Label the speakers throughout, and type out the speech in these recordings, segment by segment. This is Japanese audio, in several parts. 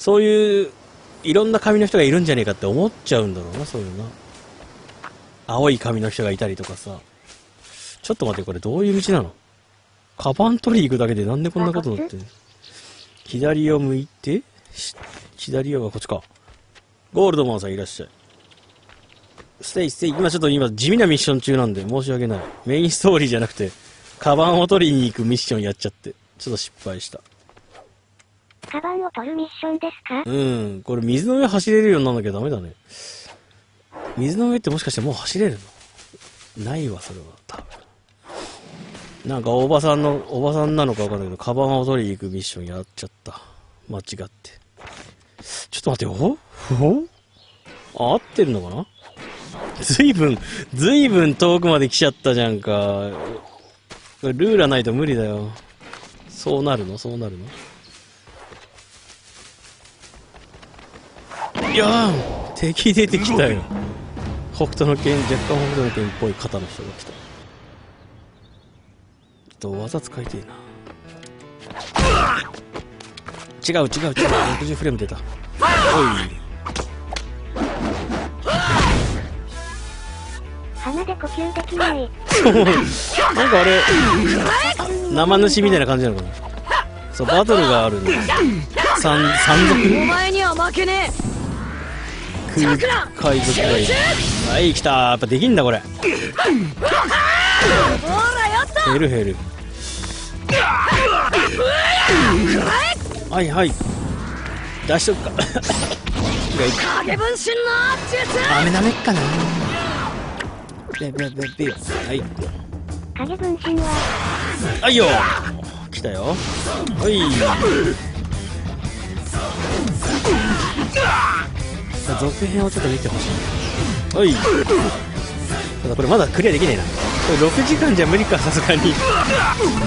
Speaker 1: そういういろんな髪の人がいるんじゃねえかって思っちゃうんだろうなそういうな青い髪の人がいたりとかさ。ちょっと待ってこれどういう道なの？カバン取り行くだけでなんでこんなことになって左を向いてし左はこっちか。ゴールドマンさんいらっしゃい。ステイステイ今ちょっと今地味なミッション中なんで申し訳ない。メインストーリーじゃなくてカバンを取りに行くミッションやっちゃってちょっと失敗した
Speaker 2: カバンを取るミッションですか？
Speaker 1: うん。これ水の上走れるようになんなきゃダメだね。水の上ってもしかしてもう走れるの？ないわそれは。多分。なんかおばさんのおばさんなのかわかんないけどカバンを取りに行くミッションやっちゃった。間違って。ちょっと待ってよ。お合ってるのかな？ずいぶん、ずいぶん遠くまで来ちゃったじゃんか。ルーラないと無理だよ。そうなるの？そうなるの？いやー敵出てきたよ。北斗の剣、若干北斗の剣っぽい肩の人が来た。と技使いてえな。違う違う違う。60フレーム出た。おい。
Speaker 2: 鼻で呼吸できない。
Speaker 1: なんかあれ、生主みたいな感じなのかな。そう、バトルがあるんだ。山、山賊
Speaker 3: お前には負けね
Speaker 1: 空海賊がいる。はい、来たやっぱできんだ、これ。
Speaker 3: ほらやった
Speaker 1: 減る減る。はいはい。出しとくか。がいい
Speaker 3: 影分身の術
Speaker 1: ダメダメっかな。べべべべ。はい。
Speaker 2: 影分身は、
Speaker 1: はいよ来たよはい続編をちょっと見てほしい。はい。ただこれまだクリアできないな。これ6時間じゃ無理かさすがに。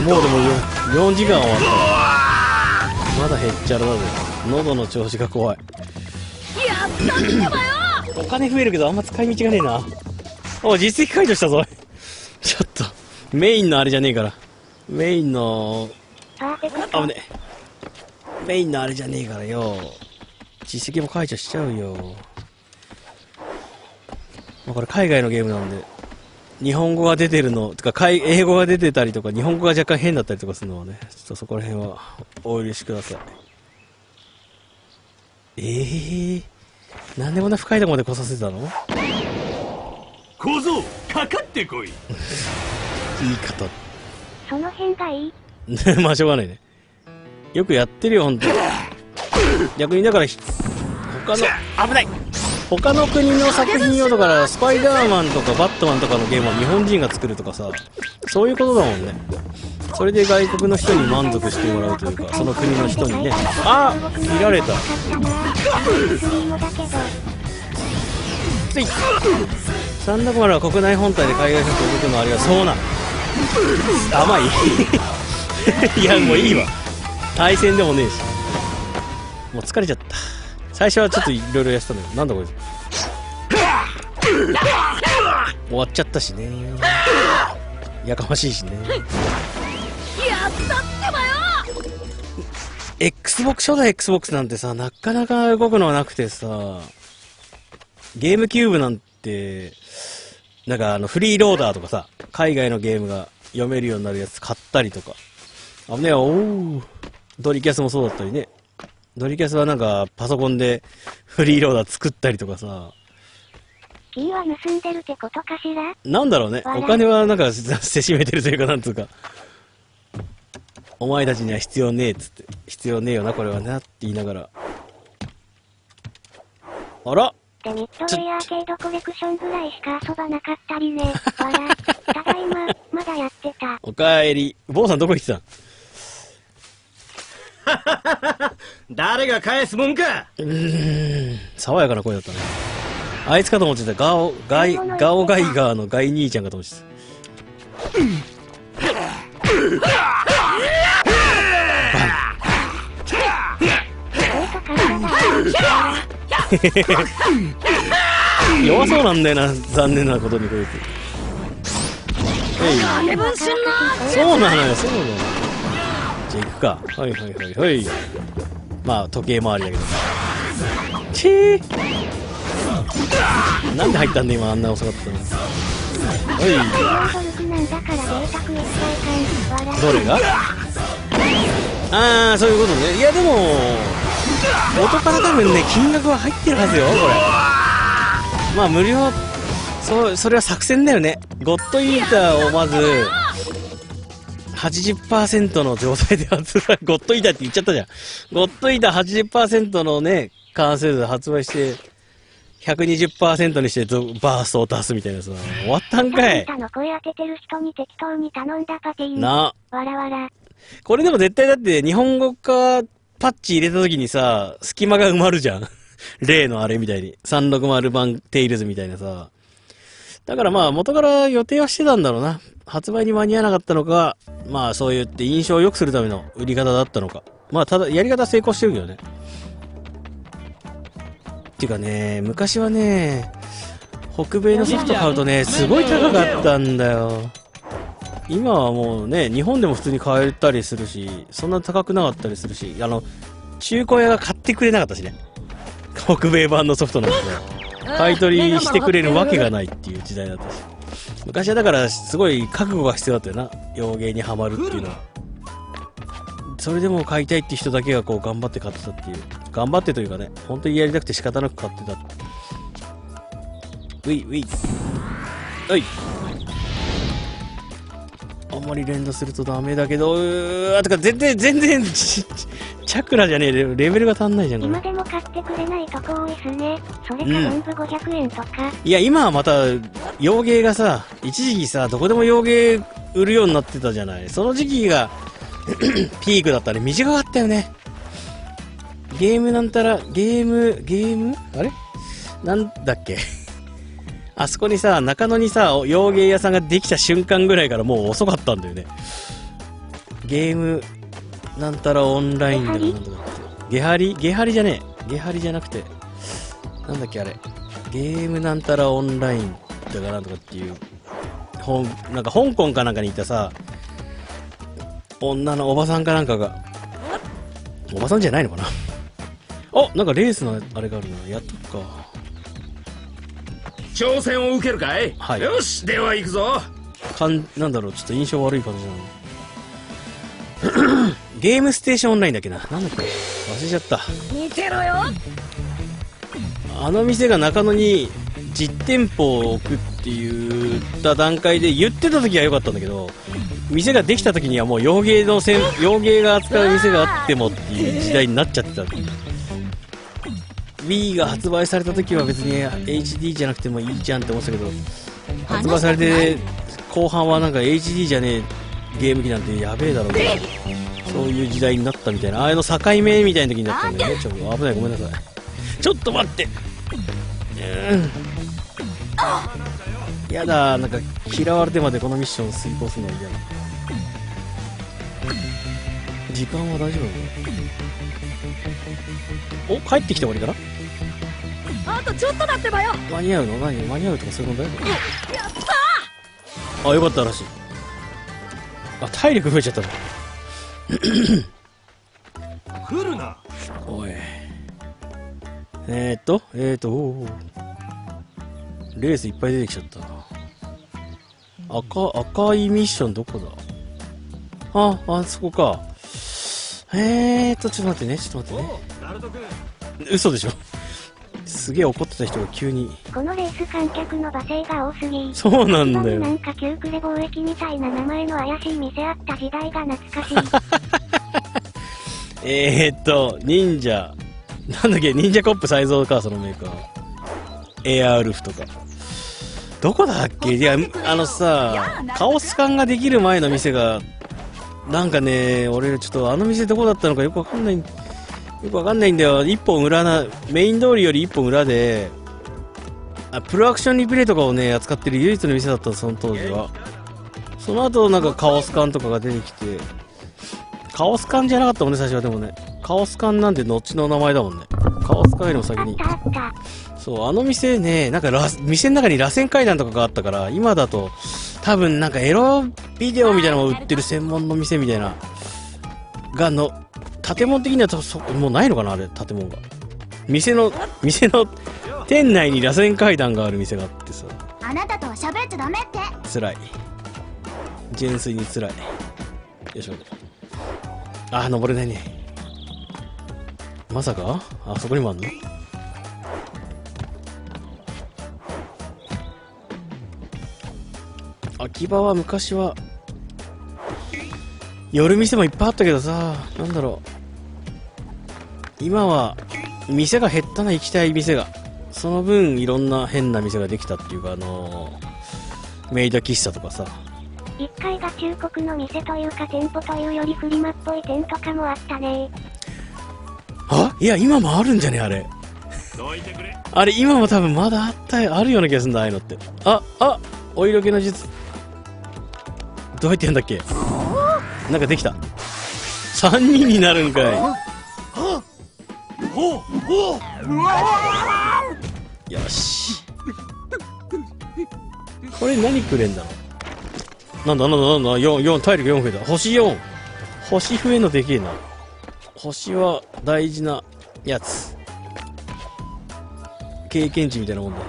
Speaker 1: もうでも 4, 4時間終わった。まだへっちゃらだぜ喉の調子が怖い。
Speaker 3: やったってばよ
Speaker 1: お金増えるけどあんま使い道がねえな。お実績解除したぞ。ちょっとメインのあれじゃねえから。メインの
Speaker 2: パーフェクト。
Speaker 1: 危ねえ。メインのあれじゃねえからよ実績も解除しちゃうよ、まあ、これ海外のゲームなんで日本語が出てるのとか海英語が出てたりとか日本語が若干変だったりとかするのはねちょっとそこら辺はお許しください。ええー、なんでこんな深いとこまで来させてたの？
Speaker 4: 小僧かかってこい。
Speaker 1: 言い方。
Speaker 2: その辺がいい。
Speaker 1: まあしょうがないね。よくやってるよ本当に逆にだからひ他の危ない。他の国の作品用だからスパイダーマンとかバットマンとかのゲームは日本人が作るとかさそういうことだもんね。それで外国の人に満足してもらうというかその国の人にね。あ見られた。つい。サンダコマルは国内本体で海外発動くのあれはそうなん。甘い。いやもういいわ。対戦でもねえしもう疲れちゃった。最初はちょっといろいろやってたのよ。なんだこれ終わっちゃったしね。やかましいしね。
Speaker 3: やったってばよ
Speaker 1: ！XBOX 初代 XBOX なんてさなかなか動くのはなくてさゲームキューブなんてなんかあのフリーローダーとかさ海外のゲームが読めるようになるやつ買ったりとか。危ねえおー。ドリキャスもそうだったりねドリキャスはなんかパソコンでフリーローダー作ったりとかさ。
Speaker 2: キーは盗んでるってことかしら？
Speaker 1: なんだろうね。お金はなんか せしめてるというかなんつうか。お前たちには必要ねえっつって。必要ねえよなこれはなって言いながら。あら。
Speaker 2: デミッドウェイアーケードコレクションぐらいしか遊ばなかったりね。わら。ただいま、まだやってた。
Speaker 1: おかえり。坊さんどこ行ってたん？
Speaker 4: 誰が返すもんか。
Speaker 1: うーん爽やかな声だったね。あいつかと思ってたガオガイガオガイガーのガイ兄ちゃんかと思ってた。弱そうなんだよな残念なことにこい。つそうなのよそうなのよじゃあ行くかはいはいはいはいまあ、時計回りだけど。ちーなんで入ったんだ今あんな遅かったの。おい、どれが？ああ、そういうことね。いや、でも、元から多分ね、金額は入ってるはずよ、これ。まあ、無料、そう、それは作戦だよね。ゴッドイーターをまず、80%の状態で発売、ゴッドイーターって言っちゃったじゃん。ゴッドイーター80%のね、完成度で発売して、120%にしてどバーストを出すみたいなさ、終わったんかい。
Speaker 2: 声当ててる人に適当に頼んだパティーン。
Speaker 1: な。
Speaker 2: わらわら。
Speaker 1: これでも絶対だって日本語化パッチ入れた時にさ、隙間が埋まるじゃん。例のあれみたいに。360版テイルズみたいなさ。だからまあ元から予定はしてたんだろうな。発売に間に合わなかったのか、まあそう言って印象を良くするための売り方だったのか。まあただ、やり方は成功してるけどね。っていうかね、昔はね、北米のソフト買うとね、すごい高かったんだよ。今はもうね、日本でも普通に買えたりするし、そんな高くなかったりするし、あの、中古屋が買ってくれなかったしね。北米版のソフトなんで、買い取りしてくれるわけがないっていう時代だったし。昔はだから、すごい覚悟が必要だったよな。洋芸にはまるっていうのは。それでも買いたいって人だけがこう頑張って買ってたっていう。頑張ってというかね、本当にやりたくて仕方なく買ってた。ウィウィ。おい。あんまり連打するとダメだけど、うーわ、とか全然、全然、ちチャクラじゃねえ、レレベルが足んないじゃん、
Speaker 2: 今。でも買ってくれないとこ多いっすね。それか
Speaker 1: うん
Speaker 2: 本部500円とか。
Speaker 1: いや、今はまた、洋芸がさ、一時期さ、どこでも洋芸売るようになってたじゃない。その時期が、ピークだったね。短かったよね。ゲームなんたら、ゲーム、ゲーム？あれ？なんだっけ？あそこにさ、中野にさ、洋芸屋さんができた瞬間ぐらいからもう遅かったんだよね。ゲーム、なんたらオンラインだかなんとかって。ゲハリ？ゲハリじゃねえ。ゲハリじゃなくて、なんだっけあれ。ゲームなんたらオンラインだかなんとかっていう、ほん、なんか香港かなんかにいたさ、女のおばさんかなんかが、おばさんじゃないのかなあ、なんかレースのあれがあるな。やっとくか。
Speaker 4: 挑戦を受けるかい、
Speaker 1: はい
Speaker 4: よしでは行くぞ
Speaker 1: かん、なんだろう、ちょっと印象悪い感じなの。ゲームステーションオンラインだっけな。なんだっけ忘れちゃった。
Speaker 3: 見てろよ
Speaker 1: あの店が中野に実店舗を置くって言った段階で言ってた時は良かったんだけど、店ができた時にはもう洋芸のせん、洋芸が扱う店があってもっていう時代になっちゃってた。Wii が発売された時は別に HD じゃなくてもいいじゃんって思ってたけど、発売されて後半はなんか HD じゃねえゲーム機なんてやべえだろうけど、そういう時代になったみたいな、あれの境目みたいな時になったんだよね。ちょっと危ない、ごめんなさい。ちょっと待って。うん。やだなんか嫌われてまでこのミッション遂行するのは嫌だ。時間は大丈夫なの？お帰ってきて終わりかな？
Speaker 3: あとちょっとだってばよ。
Speaker 1: 間に合うの？何間に合うとかそういう問題？
Speaker 3: やった
Speaker 1: あよかったらしい。あ体力増えちゃったの。
Speaker 4: 来るな。
Speaker 1: おい。えー、っと？えー、っとおレースいっぱい出てきちゃった。な赤赤いミッションどこだ？ああそこか。えーっとちょっと待ってね。ちょっと待ってね。
Speaker 4: ナルト君
Speaker 1: 嘘でしょすげえ怒ってた人が急に。
Speaker 2: このレース観客の罵声が多すぎ。
Speaker 1: そうなんだよ。
Speaker 2: なんか旧クレ貿易みたいな名前の怪しい店あった時代が懐かしい。
Speaker 1: えー、っと忍者。なんだっけ忍者コップ再造かそのメーカー。エアウルフとか。どこだっけ？いやあのさカオス感ができる前の店がなんかね俺ちょっとあの店どこだったのかよくわかんないよくわかんないんだよ。一本裏なメイン通りより一本裏であプロアクションリプレイとかをね扱ってる唯一の店だったその当時は。その後なんかカオス感とかが出てきて。カオス感じゃなかったもんね最初はでもね。カオス感なんて後の名前だもんね。カオス感よりも先に。そう、あの店ね、なんか店の中に螺旋階段とかがあったから、今だと、多分なんかエロビデオみたいなのを売ってる専門の店みたいな、がの、建物的にはそそもうないのかなあれ建物が。店の店の店内に螺旋階段がある店があってさ。
Speaker 3: あなたとは喋っちゃダメって。
Speaker 1: 辛い。純粋に辛い。よいしょ。あー登れないね。まさか？あそこにもあんの？秋葉は昔は夜店もいっぱいあったけどさなんだろう今は店が減ったな行きたい店が。その分いろんな変な店ができたっていうかあのーメイド喫茶とかさ。
Speaker 2: 1階が中国の店というか店舗というよりフリマっぽい店とかもあったね。
Speaker 1: あ？いや今もあるんじゃねあれ。
Speaker 4: どいてくれ
Speaker 1: あれ今も多分まだあったあるような気がするんだああいうのって。ああお色気の術。どうやってやんだっけ？なんかできた。3人になるんかい
Speaker 4: ほうほう
Speaker 1: よしこれ何くれんだろうなんだなんだなんだ4、4、体力4増えた。星4。星増えんのでけえな。星は大事なやつ。経験値みたいなもんだ。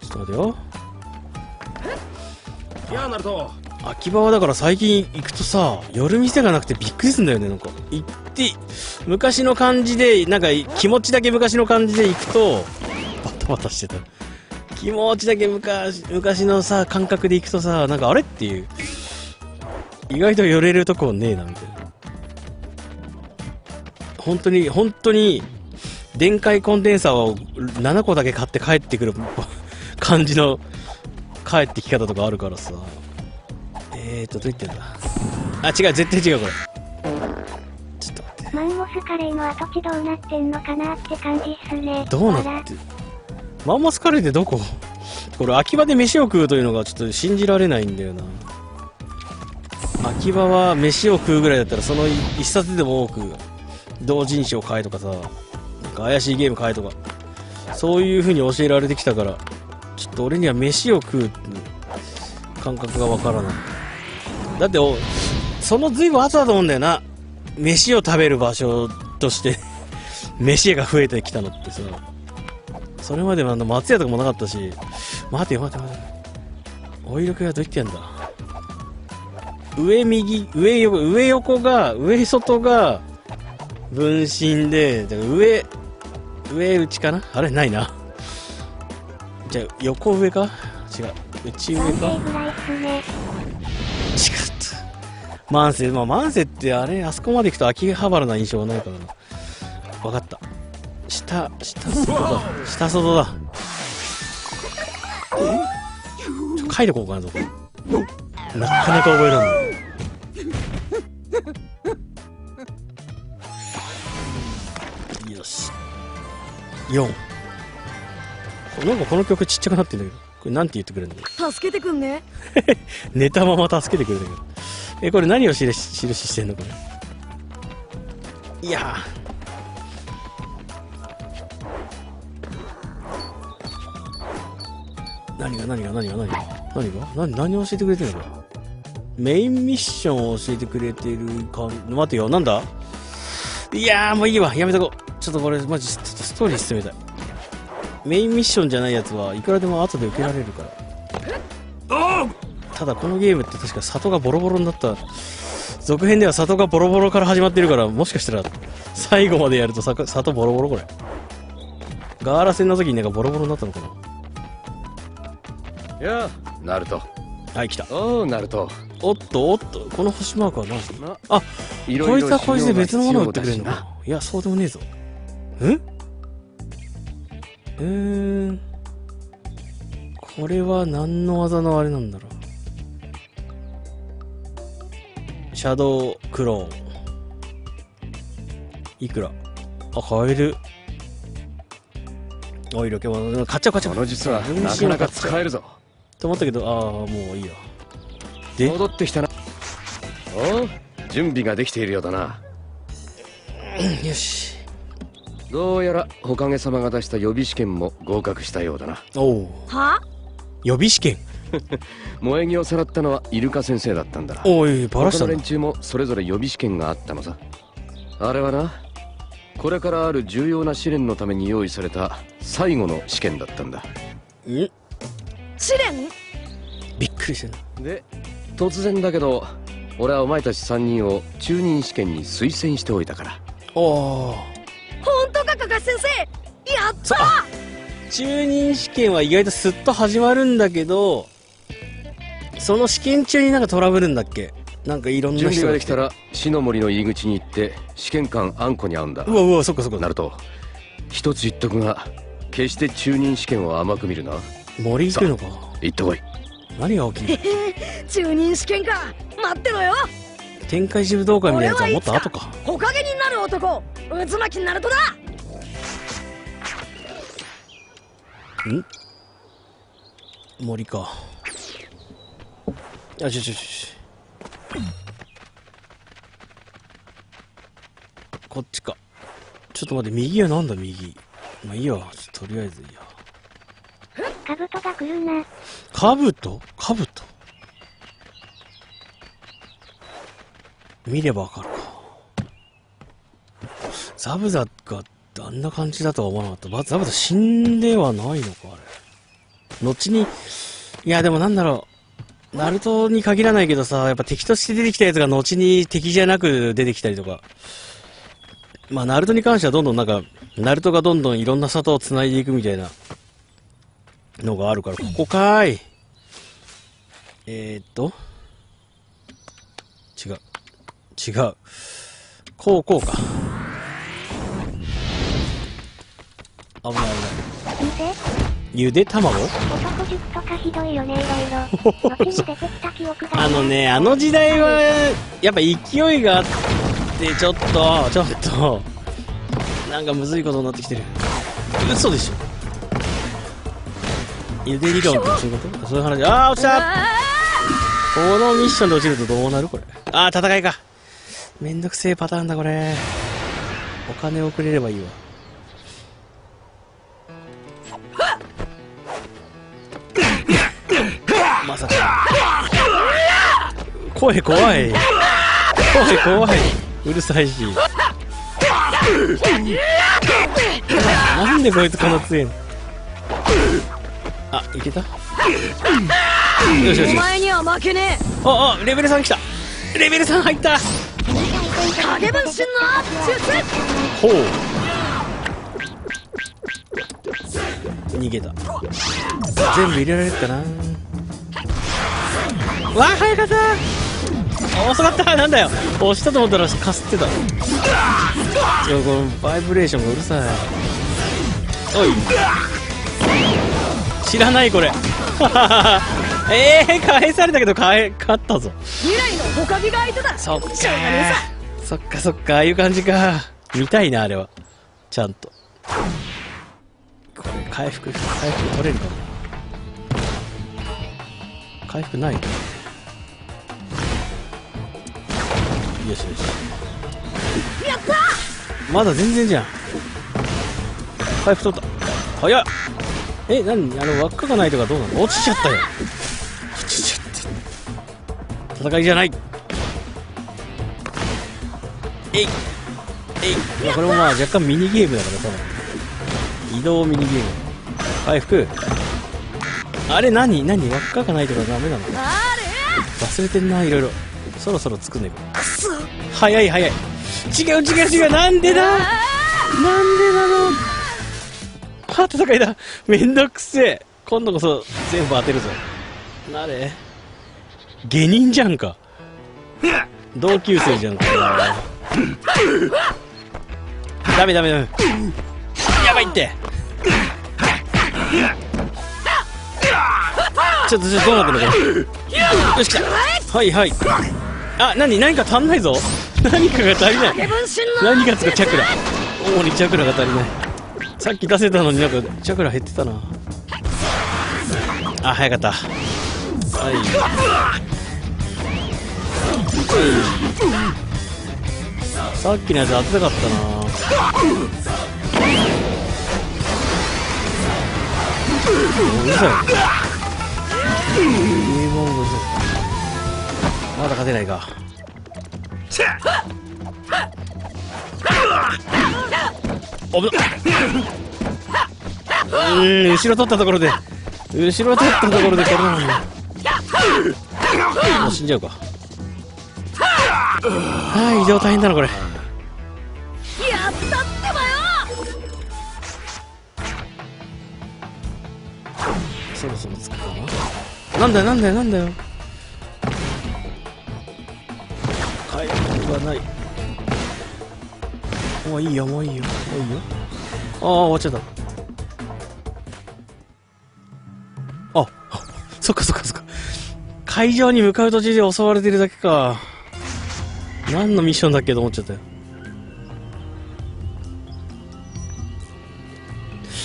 Speaker 1: ちょっと待てよ。
Speaker 4: やあナルト
Speaker 1: 秋葉はだから最近行くとさ、夜店がなくてびっくりすんだよね、なんか。行って、昔の感じで、なんか気持ちだけ昔の感じで行くと、バタバタしてた。気持ちだけ昔、昔のさ、感覚で行くとさ、なんかあれっていう。意外と寄れるとこねえな、みたいな。本当に、本当に、電解コンデンサーを7個だけ買って帰ってくる 感じの帰ってき方とかあるからさ。えーと、どう言ってんだ？あ、違う、絶対違う、これ。
Speaker 2: スカレーの跡地どうなってんのかなって感じっすね。
Speaker 1: どうなってマンモスカレーってどこ？これ、秋葉で飯を食うというのがちょっと信じられないんだよな。秋葉は飯を食うぐらいだったら、その一冊でも多く、同人誌を買えとかさ、なんか怪しいゲーム買えとか、そういう風に教えられてきたから、ちょっと俺には飯を食うって感覚がわからない。だって、その随分後だと思うんだよな。飯を食べる場所として、飯屋が増えてきたのってさ。それまではあの松屋とかもなかったし、待てよ待て待て。お色気はどう言ってやんだ上右、上横、上横が、上外が分身で、上、上内かな？あれ？ないな。じゃあ、横上か？違う。内上か？万世、まあ万世ってあれ、あそこまで行くと秋葉原な印象はないからな。わかった。下、下外だ。下外だ。ちょ書いてこうかな、そこ。なかなか覚えらんない。よし。4。なんかこの曲ちっちゃくなってんだけど。これなんて言ってくれるんだろ
Speaker 3: 助けてくんね
Speaker 1: う寝たまま助けてくれるんだけど。え、これ何を印印してんのこれ？いや。ー何が何が何が何が？何が？何何を教えてくれてるのこれ？メインミッションを教えてくれてるか待てよなんだ？いやーもういいわ。やめとこう。ちょっとこれマジちょっとストーリー進めたい。メインミッションじゃないやつはいくらでも後で受けられるからただこのゲームって確か里がボロボロになった続編では里がボロボロから始まってるからもしかしたら最後までやるとさ里ボロボロこれ。ガーラ戦の時になんかボロボロになったのかな。い
Speaker 5: やナルト。
Speaker 1: はい来た。
Speaker 5: おうナルト。
Speaker 1: おっとおっとこの星マークは何
Speaker 5: ま
Speaker 1: あ
Speaker 5: いろいろ
Speaker 1: こいつはこいつで別のものを売ってくれるのか。いやそうでもねえぞ。んうーん。これは何の技のあれなんだろうシャドウクローン。いくら？あ買える。おいロケも買っちゃう買っちゃう。
Speaker 5: この術はなかなか使えるぞ。
Speaker 1: と思ったけどああもういいや。で？
Speaker 5: 戻ってきたな。おう準備ができているようだな。
Speaker 1: よし。
Speaker 5: どうやらおかげさまが出した予備試験も合格したようだな。
Speaker 1: おお
Speaker 3: は？
Speaker 1: 予備試験？
Speaker 5: 萌え木をさらったのはイルカ先生だったんだ。
Speaker 1: おいバラした
Speaker 5: の？連中もそれぞれ予備試験があったのさ。あれはなこれからある重要な試練のために用意された最後の試験だったんだ。
Speaker 1: ん
Speaker 3: 試練？
Speaker 1: びっくりした。な。
Speaker 5: で突然だけど俺はお前たち3人を中任試験に推薦しておいたから。
Speaker 1: おー。
Speaker 3: 本当かかかし先生？やった
Speaker 1: 中任試験は意外とスッと始まるんだけど、その試験中になんかトラブルんだっけ？なんかいろんな
Speaker 5: 準備
Speaker 1: 人が
Speaker 5: できたら死の森の入り口に行って試験官あんこに会うんだ。
Speaker 1: うわうわ、そっかそっか。
Speaker 5: なると一つ言っとくが決して中任試験を甘く見るな。
Speaker 1: 森行くのか？
Speaker 5: 行ってこい。
Speaker 1: 何が起きる？
Speaker 3: 中任試験か。待ってろよ。
Speaker 1: 天界自武道会みたいなやつはもっと後か。
Speaker 3: ほかげになる男。渦巻きナルトだ。
Speaker 1: ん？森か。あ、ちょちょちょちょ。こっちか。ちょっと待って、右はなんだ、右。まあいいや。ちょっととりあえずいいや。
Speaker 2: カブトが来るな。
Speaker 1: カブトカブト見ればわかるか。ザブザがあんな感じだとは思わなかった。ばザブザ死んではないのか、あれ。後に、いやでもなんだろう。ナルトに限らないけどさ、やっぱ敵として出てきたやつが後に敵じゃなく出てきたりとか。まあ、ナルトに関してはどんどんなんか、ナルトがどんどんいろんな里を繋いでいくみたいなのがあるから、ここかーい。えー、っと。違う。違う。こう、こうか。危ない危ない。ゆで卵？
Speaker 2: 男塾とかひどいよね、いろいろ。後に出てきた記憶が
Speaker 1: あのね、あの時代は、やっぱ勢いがあって、ちょっと、ちょっと、なんかむずいことになってきてる。嘘でしょ。ゆで理論ってそういうことそういう話。あー、落ちた
Speaker 3: あ
Speaker 1: このミッションで落ちるとどうなる？これ。あー、戦いか。めんどくせえパターンだ、これ。お金をくれればいいわ。まさか。声怖い。声怖い。うるさいし。なんでこいつこんな強いのあ、いけた？よしよし。
Speaker 3: お前には負けね
Speaker 1: あ、あ、レベル3来たレベル3入った
Speaker 3: え影分身の術
Speaker 1: ほう。逃げた。全部入れられるかなわあ、早かった遅かった なんだよ押したと思ったらかすってた。ちょ、このバイブレーションがうるさい。おい。知らないこれ。え えー、返されたけど、返、勝ったぞ。
Speaker 3: 未来のほかげが相手だ
Speaker 1: そっかそっかそっか、ああいう感じか。見たいな、あれは。ちゃんと。これ、回復、回復取れるかな回復ないよしよし。
Speaker 3: やった
Speaker 1: まだ全然じゃん。回復取った。早っえ、なにあの、輪っかがないとかどうなの？落ちちゃったよ。落ちちゃった。戦いじゃない。えい。えい。まあこれもまあ若干ミニゲームだからさ。移動ミニゲーム。回復。あれ何？何？輪っかがないとかダメなの？忘れてんな、いろいろ。そろそろ作んねえか。
Speaker 3: くそ
Speaker 1: 早い早い。違う違う違う。なんでだ？なんでなのあ、戦いだ。めんどくせえ。今度こそ全部当てるぞ。なれ下人じゃんか。同級生じゃんか。ダメダメダメ。やばいって。ちょっと、ちょっと、どうなってんのこれ。よし、来た。はいはい。あ、なに何か足んないぞ。何かが足りない。何かつかチャクラ。主にチャクラが足りない。さっき出せたのになんかチャクラ減ってたな。あ早かった。はい。さっきのやつ当てたかったな。うるさい。まだ勝てないかうーん後ろ取ったところで後ろ取ったところでこれなのに。もう死んじゃうか。はい移動大変だなこれ。
Speaker 3: やったってばよ
Speaker 1: そろそろ着くかな。なんだよなんだよなんだよ。回復がないもういいよ。もういいよ。もういいよ。ああ終わっちゃったあそっかそっかそっか。会場に向かう途中で襲われてるだけか。何のミッションだっけと思っちゃったよ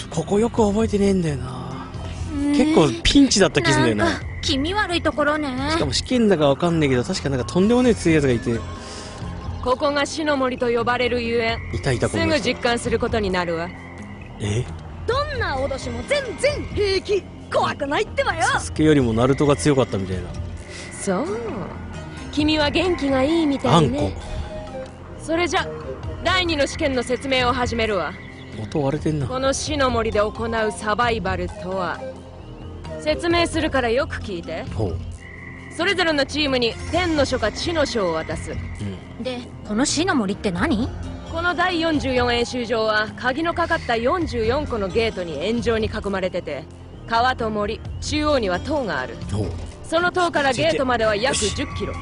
Speaker 1: ここよく覚えてねえんだよな。結構ピンチだった気すんだよな
Speaker 3: 気味悪いところね。
Speaker 1: しかも試験だかわかんないけど確かなんかとんでもねえ強いやつがいて。
Speaker 6: ここが死の森と呼ばれるゆえ
Speaker 1: いたいたこ
Speaker 6: す。ぐ実感することになるわ。
Speaker 1: え？
Speaker 3: どんな脅しも全然平気。怖くないってばよ。
Speaker 1: サスケよりもナルトが強かったみたいな。
Speaker 6: そう。君は元気がいいみた
Speaker 1: あんこ
Speaker 6: いねそれじゃ第二の試験の説明を始めるわ。
Speaker 1: 音割れてんな。
Speaker 6: この死の森で行うサバイバルとは説明するからよく聞いて。
Speaker 1: ほう。
Speaker 6: それぞれのチームに天の書か地の書を渡す。
Speaker 3: でこの死の森って何？
Speaker 6: この第44演習場は鍵のかかった44個のゲートに円状に囲まれてて川と森中央には塔がある。
Speaker 1: ほう。
Speaker 6: その塔からゲートまでは約10キロ。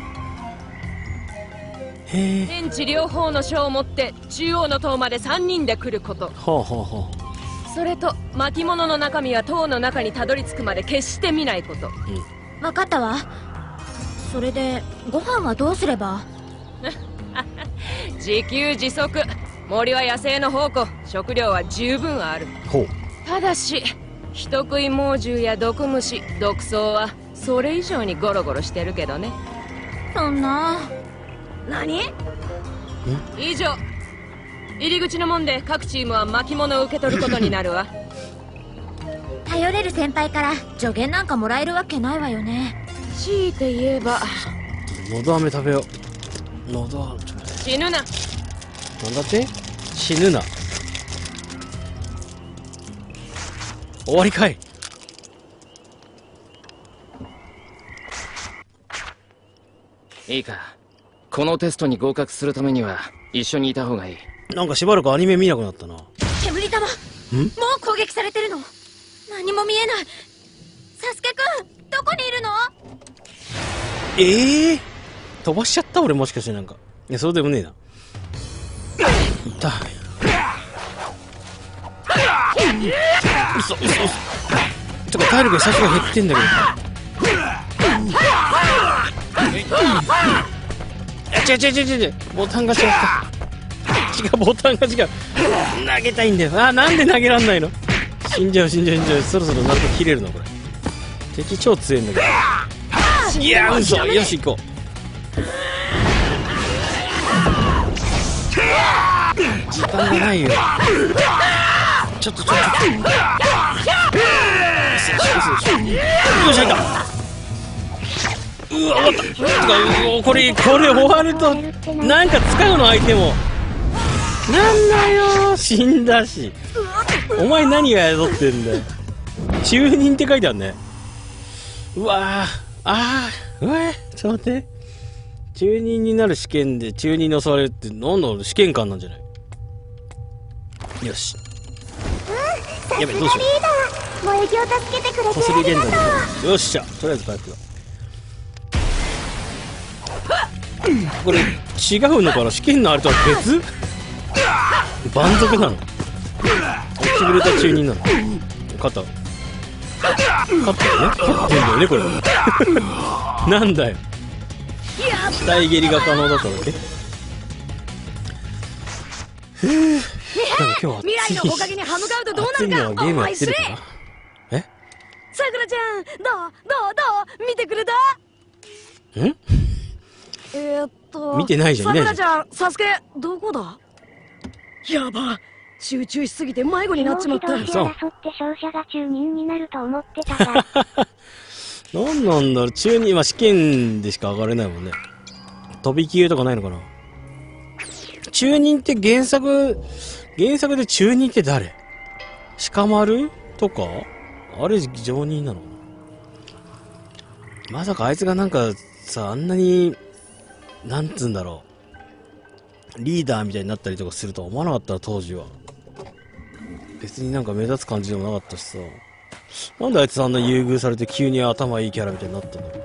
Speaker 1: へえ。
Speaker 6: 天地両方の書を持って中央の塔まで3人で来ること。
Speaker 1: ほうほうほ
Speaker 6: それと巻物の中身は塔の中にたどり着くまで決して見ないこと。
Speaker 3: 分かったわ。それでご飯はどうすれば？
Speaker 6: 自給自足。森は野生の宝庫。食料は十分ある。
Speaker 1: うほう。
Speaker 6: ただし人食い猛獣や毒虫毒草はそれ以上にゴロゴロしてるけどね。
Speaker 3: そんな。
Speaker 6: 何？以上入り口の門で各チームは巻物を受け取ることになるわ。
Speaker 3: 頼れる先輩から助言なんかもらえるわけないわよね。
Speaker 6: 強いて言えば。
Speaker 1: のど飴食べよう。のど飴ちょっと待
Speaker 6: 死ぬな。
Speaker 1: なんだって？死ぬな。終わりかい。
Speaker 5: いいか。このテストに合格するためには一緒にいた方がいい
Speaker 1: なんかしばらくアニメ見なくなったな。
Speaker 3: 煙玉もう攻撃されてるの。何も見えない。サスケくんどこにいるの？
Speaker 1: ええ飛ばしちゃった俺もしかしてなんか。いやそうでもねえな。痛い。嘘嘘嘘。てか体力が最初から減ってんだけど。違う違う違う違うボタンが違った違うボタンが違う投げたいんだよ。あなんで投げらんないの？死んじゃう死んじゃう死んじゃうそろそろなんか切れるなこれ。敵超強いんだけど。いや嘘。よし行こう。時間がないよ。ちょっとちょっと。ちょっしよし。よしよし。入ったうわ終わった。これこれ終わるとなんか使うの相手もなんだよ死んだし。お前何が宿ってんだよ。中任って書いてあるね。うわー。あー。うわーちょっと待って。中任になる試験で中任に襲われるってなんだろう試験官なんじゃない？よし。やべどうしよう。
Speaker 2: 萌え木を助けてくれ
Speaker 1: り
Speaker 2: ありが
Speaker 1: 連打
Speaker 2: とう
Speaker 1: でよっしゃ。とりあえず回復だこれ違うのかな？試験のあれとは別？蛮族なの？落ちぶれた中任なの？勝った勝ったよね勝ってんだよねこれ。なんだよ。死体蹴りが可能だっただけ？ふぅなんか今日
Speaker 3: 未来のおかげにハムガウドどうなるか。
Speaker 1: ゲームやってるから。え
Speaker 3: さくらちゃんどう？どう？どう？見てくれた？
Speaker 1: ん？
Speaker 3: えー、っと
Speaker 1: 見てないじゃんいないじゃん
Speaker 3: さくらちゃんサスケどこだ？やば。集中しすぎて迷子になっちまった。
Speaker 2: 同士同士争って勝者が中任になると思ってたが、
Speaker 1: なんなんだろう。中に今試験でしか上がれないもんね。飛び級とかないのかな。中人って原作、原作で中人って誰？鹿丸とか？あれ常人なのまさかあいつがなんかさ、あんなに、なんつうんだろう。リーダーみたいになったりとかするとは思わなかったら当時は。別になんか目立つ感じでもなかったしさ。なんであいつあんな優遇されて急に頭いいキャラみたいになったんだろう。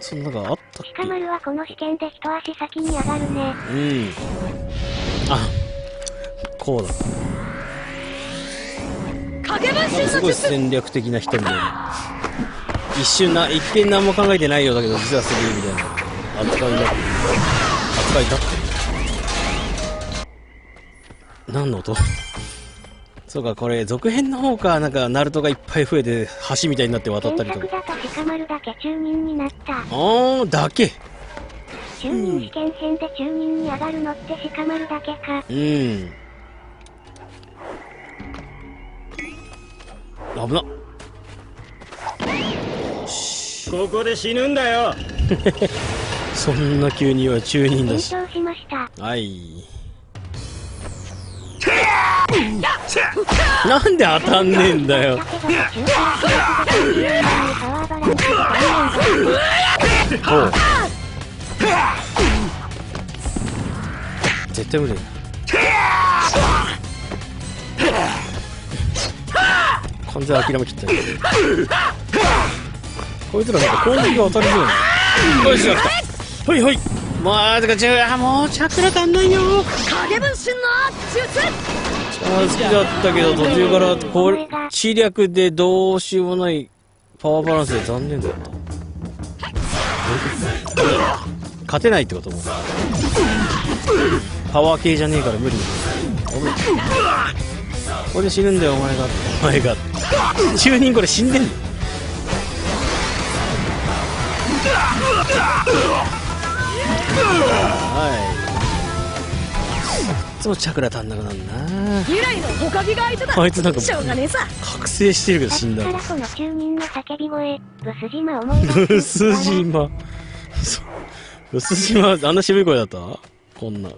Speaker 1: そんなのがあったっけ？
Speaker 2: 鹿丸はこの試験で一足先に上がるね。
Speaker 1: うん。あ、こうだ。すごい戦略的な人みたいな。一瞬な、一見何も考えてないようだけど、実はすげえみたいな扱いだ。扱いだって。何の音？そうか、これ、続編の方か、なんか、ナルトがいっぱい増えて、橋みたいになって渡った
Speaker 2: 原
Speaker 1: りとか。
Speaker 2: 作だと鹿丸だけ中人になった。
Speaker 1: あー、だけ。
Speaker 2: 中人試験編で中人に上がるのって鹿丸だけか。
Speaker 1: うん。危な。
Speaker 4: ここで死ぬんだよ
Speaker 1: そんな急には中人だ
Speaker 2: 緊
Speaker 1: し。
Speaker 2: 張しました。
Speaker 1: はい。なんで当たんねえんだよ絶対無理だ完全に諦めきったよこいつらなんか攻撃が当たりそうなよしやったほいほい。まあてかちゅあもうチャクラ足んないよ。
Speaker 6: 影分身の術。
Speaker 1: 好きだったけど途中からこう知略でどうしようもないパワーバランスで残念だった。勝てないってことも。パワー系じゃねえから無理。これで死ぬんだよお前が。お前が。中人これ死んでんのはい。いつもチャクラ足んなくなるな。
Speaker 6: 以来のほかぎが相手だ
Speaker 1: あいつなんか
Speaker 6: しょうがねえさ。
Speaker 1: 覚醒してるけど死んだ
Speaker 2: さっきからこの中人の叫び声、ブス島思い出す。
Speaker 1: ブス島。そう。ブス島あんな渋い声だった？こんな。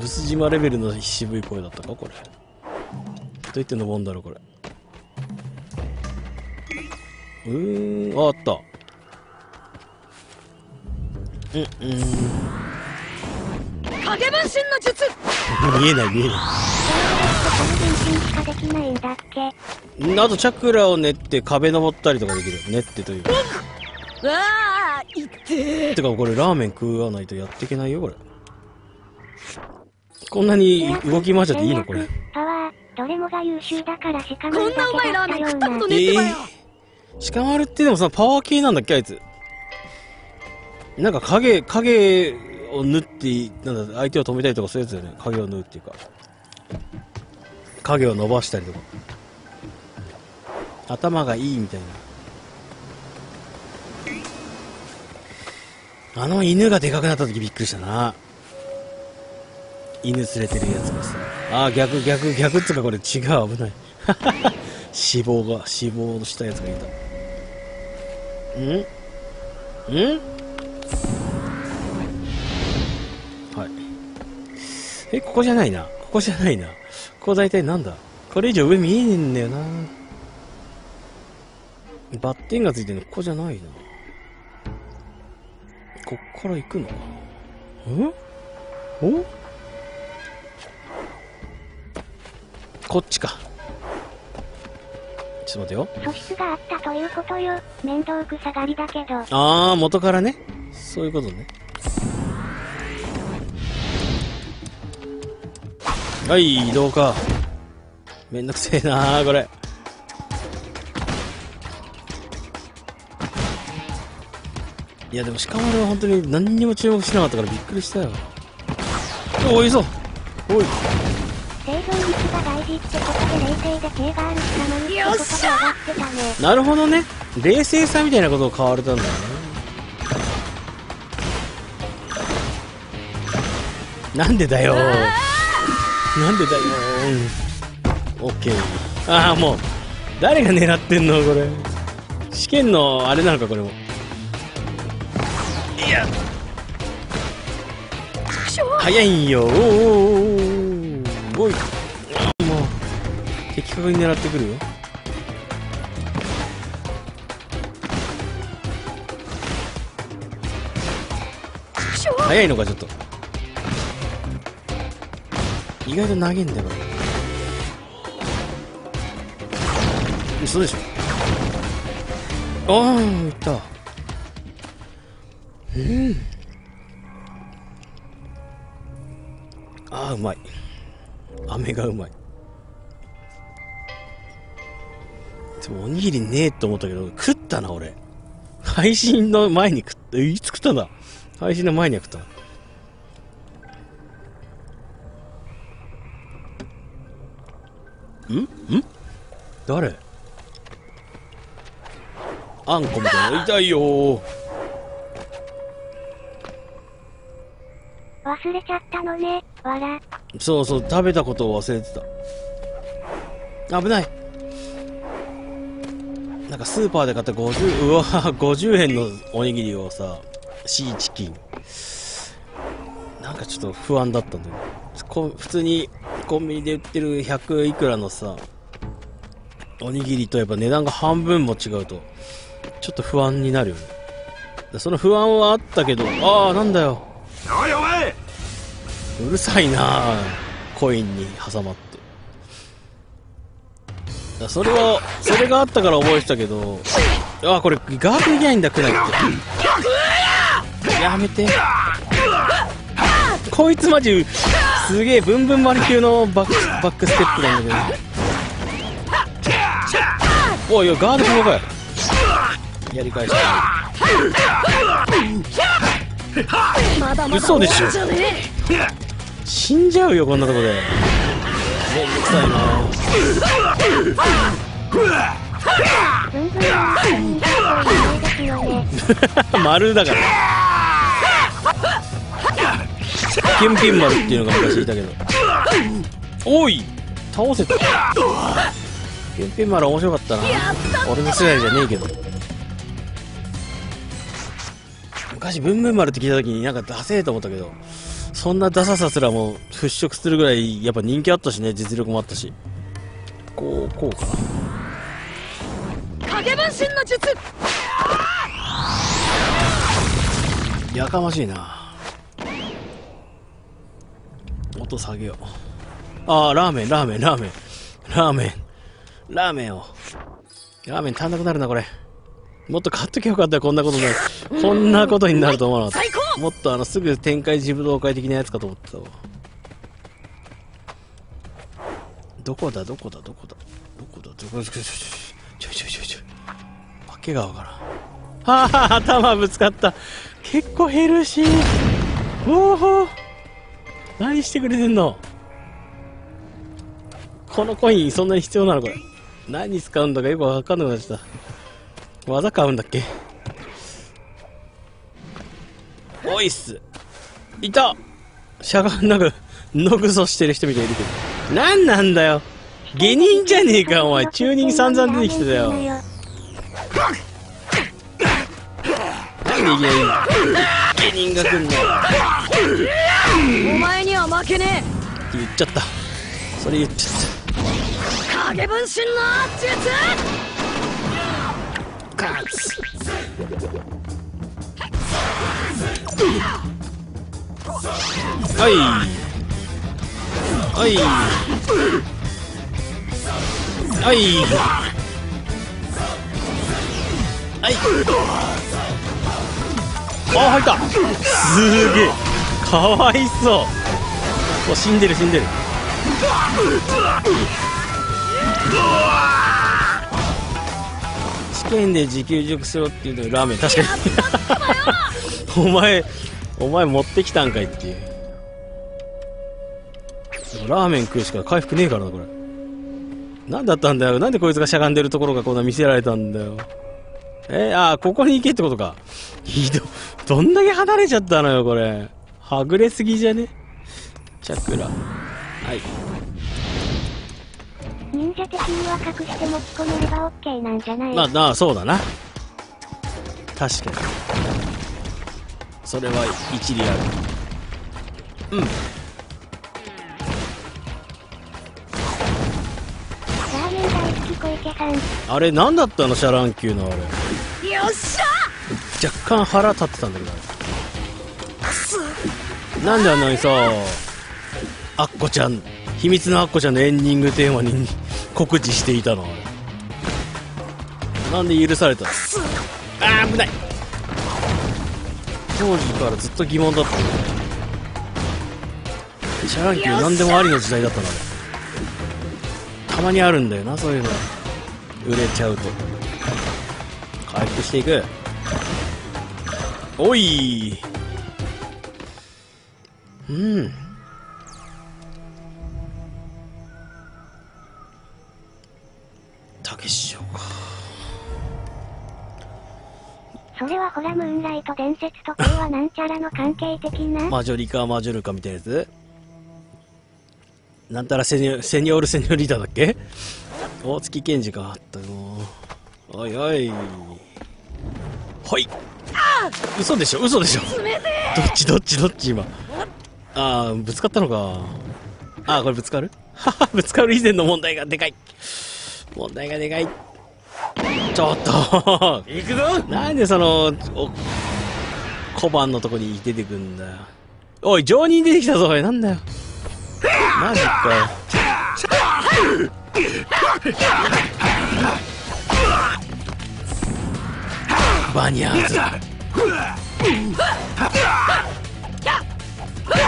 Speaker 1: ブス島レベルの渋い声だったかこれ。どうやって登んだろうこれ。うーんああったうんうん。
Speaker 6: 影分身の術。
Speaker 1: 見えない見えない。
Speaker 2: この分身しかできないんだっけ
Speaker 1: んあとチャクラを練って壁登ったりとかできる。練ってというか。
Speaker 6: わあい。ってえ
Speaker 1: てかこれラーメン食わないとやっていけないよこれ。こんなに動き回っちゃっていいのこれ。
Speaker 2: パワー、どれもが優秀だから
Speaker 6: こんなうまいラーメン食ったこと
Speaker 2: ね
Speaker 6: ってばよ、
Speaker 1: 鹿丸ってでもさパワー系なんだっけあいつなんか影影を縫ってなんだ相手を止めたりとかそういうやつだよね。影を縫うっていうか。影を伸ばしたりとか。頭がいいみたいな。あの犬がでかくなった時びっくりしたな。犬連れてるやつがさ。あー逆逆逆っつうかこれ違う危ない。死亡が死亡したやつがいた。ん？ん？はい。えここじゃないな。ここじゃないな。ここ大体なんだ？これ以上上見えねえんだよな。バッテンがついてるのここじゃないな。こっから行くのかん？お？こっちか。ちょっと待ってよ。
Speaker 2: 素質があったということよ。面倒くさがりだけど。
Speaker 1: ああ元からねそういうことね。はい移動か。めんどくせえなーこれ。いやでも鹿丸は本当に何にも注目しなかったからびっくりしたよ。おいそう。おい。
Speaker 2: 生存率が大事ってことで冷静で手がある鹿丸ってことで上がってたね。
Speaker 1: なるほどね。冷静さみたいなことを買われたんだねなんでだよ。なんでだよ。オッケーああもう。誰が狙ってんのこれ。試験のあれなのかこれも。いや。早いんよ。おーおーおー。おい。もう。的確に狙ってくるよ。早いのかちょっと意外と投げんだよこれ嘘でしょ。ああいった。うんああうまい。飴がうまい。でもおにぎりねえと思ったけど食ったな俺。配信の前に食った。いつ食ったんだ。配信の前には食った。ん？ん？誰？あんこみたいなの痛いよ。ー
Speaker 2: 忘れちゃったのね、わら。
Speaker 1: そうそう食べたことを忘れてた。危ない。なんかスーパーで買った50うわ 50円のおにぎりをさシーチキン。なんかちょっと不安だったんだよこ普通にコンビニで売ってる100いくらのさおにぎりとやっぱ値段が半分も違うとちょっと不安になるよね。でその不安はあったけどああなんだよ。
Speaker 4: おいお前。
Speaker 1: うるさいなあコインに挟まって。それはそれがあったから覚えてたけどあこれガードできないんだくないって。やめて。こいつマジすげえブンブン丸級のバックバックステップなんだけど。おいおいガードここかよやり返した嘘でしょ。死んじゃうよこんなとこで。めんどくさいな。丸だからキュンピン丸っていうのが昔いたけど。おい。倒せた。キュンピン丸面白かったな。俺の世代じゃねえけど。昔ブンブン丸って聞いた時になんかダセえと思ったけどそんなダサさすらも払拭するぐらいやっぱ人気あったしね実力もあったし。こうこうかな。
Speaker 6: 影分身の術。
Speaker 1: やかましいな音下げよう。ああラーメンラーメンラーメン。ラーメン。ラーメンを。ラーメン足んなくなるなこれ。もっと買っときゃよかったよこんなことねこんなことになると思わなかった。もっとあのすぐ展開自武道会的なやつかと思ってたわ。どこだ？どこだ？どこだ？どこだ？どこだ？ちょちょちょちょちょちょわけがわからん。はあ頭ぶつかった。結構ヘルシーおお何してくれてんの？このコインそんなに必要なの？これ。何使うんだかよくわかんなくなっちゃった。技買うんだっけ？おいっす。いた。しゃがんなんかのぐそしてる人みたいにいる。けど何なんだよ。下人じゃねえかお前。中人散々出てきてたよ。なんでいきなり？芸人が来んの？
Speaker 6: お前には負けね
Speaker 1: って言っちゃった。それ言っちゃっ
Speaker 6: え影分身の術
Speaker 1: たはい。はい。はい。はい。あ入った。すげえかわいそう。お死んでる死んでる。試験で自給熟しろっていうのにラーメン。確かに。お前お前持ってきたんかいっていう。ラーメン食うしか回復ねえからなこれ。何だったんだよ。なんでこいつがしゃがんでるところがこんな見せられたんだよ。えー、あーここに行けってことか。ひど。どんだけ離れちゃったのよこれはぐれすぎじゃね？チャクラ。はい。
Speaker 2: 忍者的には隠して持ち込めれば OK なんじゃない？
Speaker 1: まあなあそうだな。確かに。それは一理ある。うん。あれ何だったの？シャ乱Q のあれ。
Speaker 3: よっしゃ！
Speaker 1: 若干腹立ってたんだけど。あれなんであんなにさアッコちゃん秘密のアッコちゃんのエンディングテーマに告知していたの？なんで許されたの？あー危ない！当時からずっと疑問だった。シャ乱Q 何でもありの時代だったな。あれたまにあるんだよなそういうの。売れちゃうと。回復していく。おい！うん。たけししょうか。
Speaker 2: それはほらムーンライト伝説と K はなんちゃらの関係的な？
Speaker 1: マジョリカマジョルカみたいなやつ？なんたらセニョセニョールセニョリータだっけ？大月健二があったよ。おいおい。ほい。嘘でしょ嘘でしょ。どっちどっちどっち今？ああぶつかったのか。ああこれぶつかる？は はぶつかる以前の問題がでかい。問題がでかい。ちょっと。行くぞ！なんでそのお小判のとこに出てくんだよ。おい常人出てきたぞおい。なんだよ。マジかよ。バニャーズ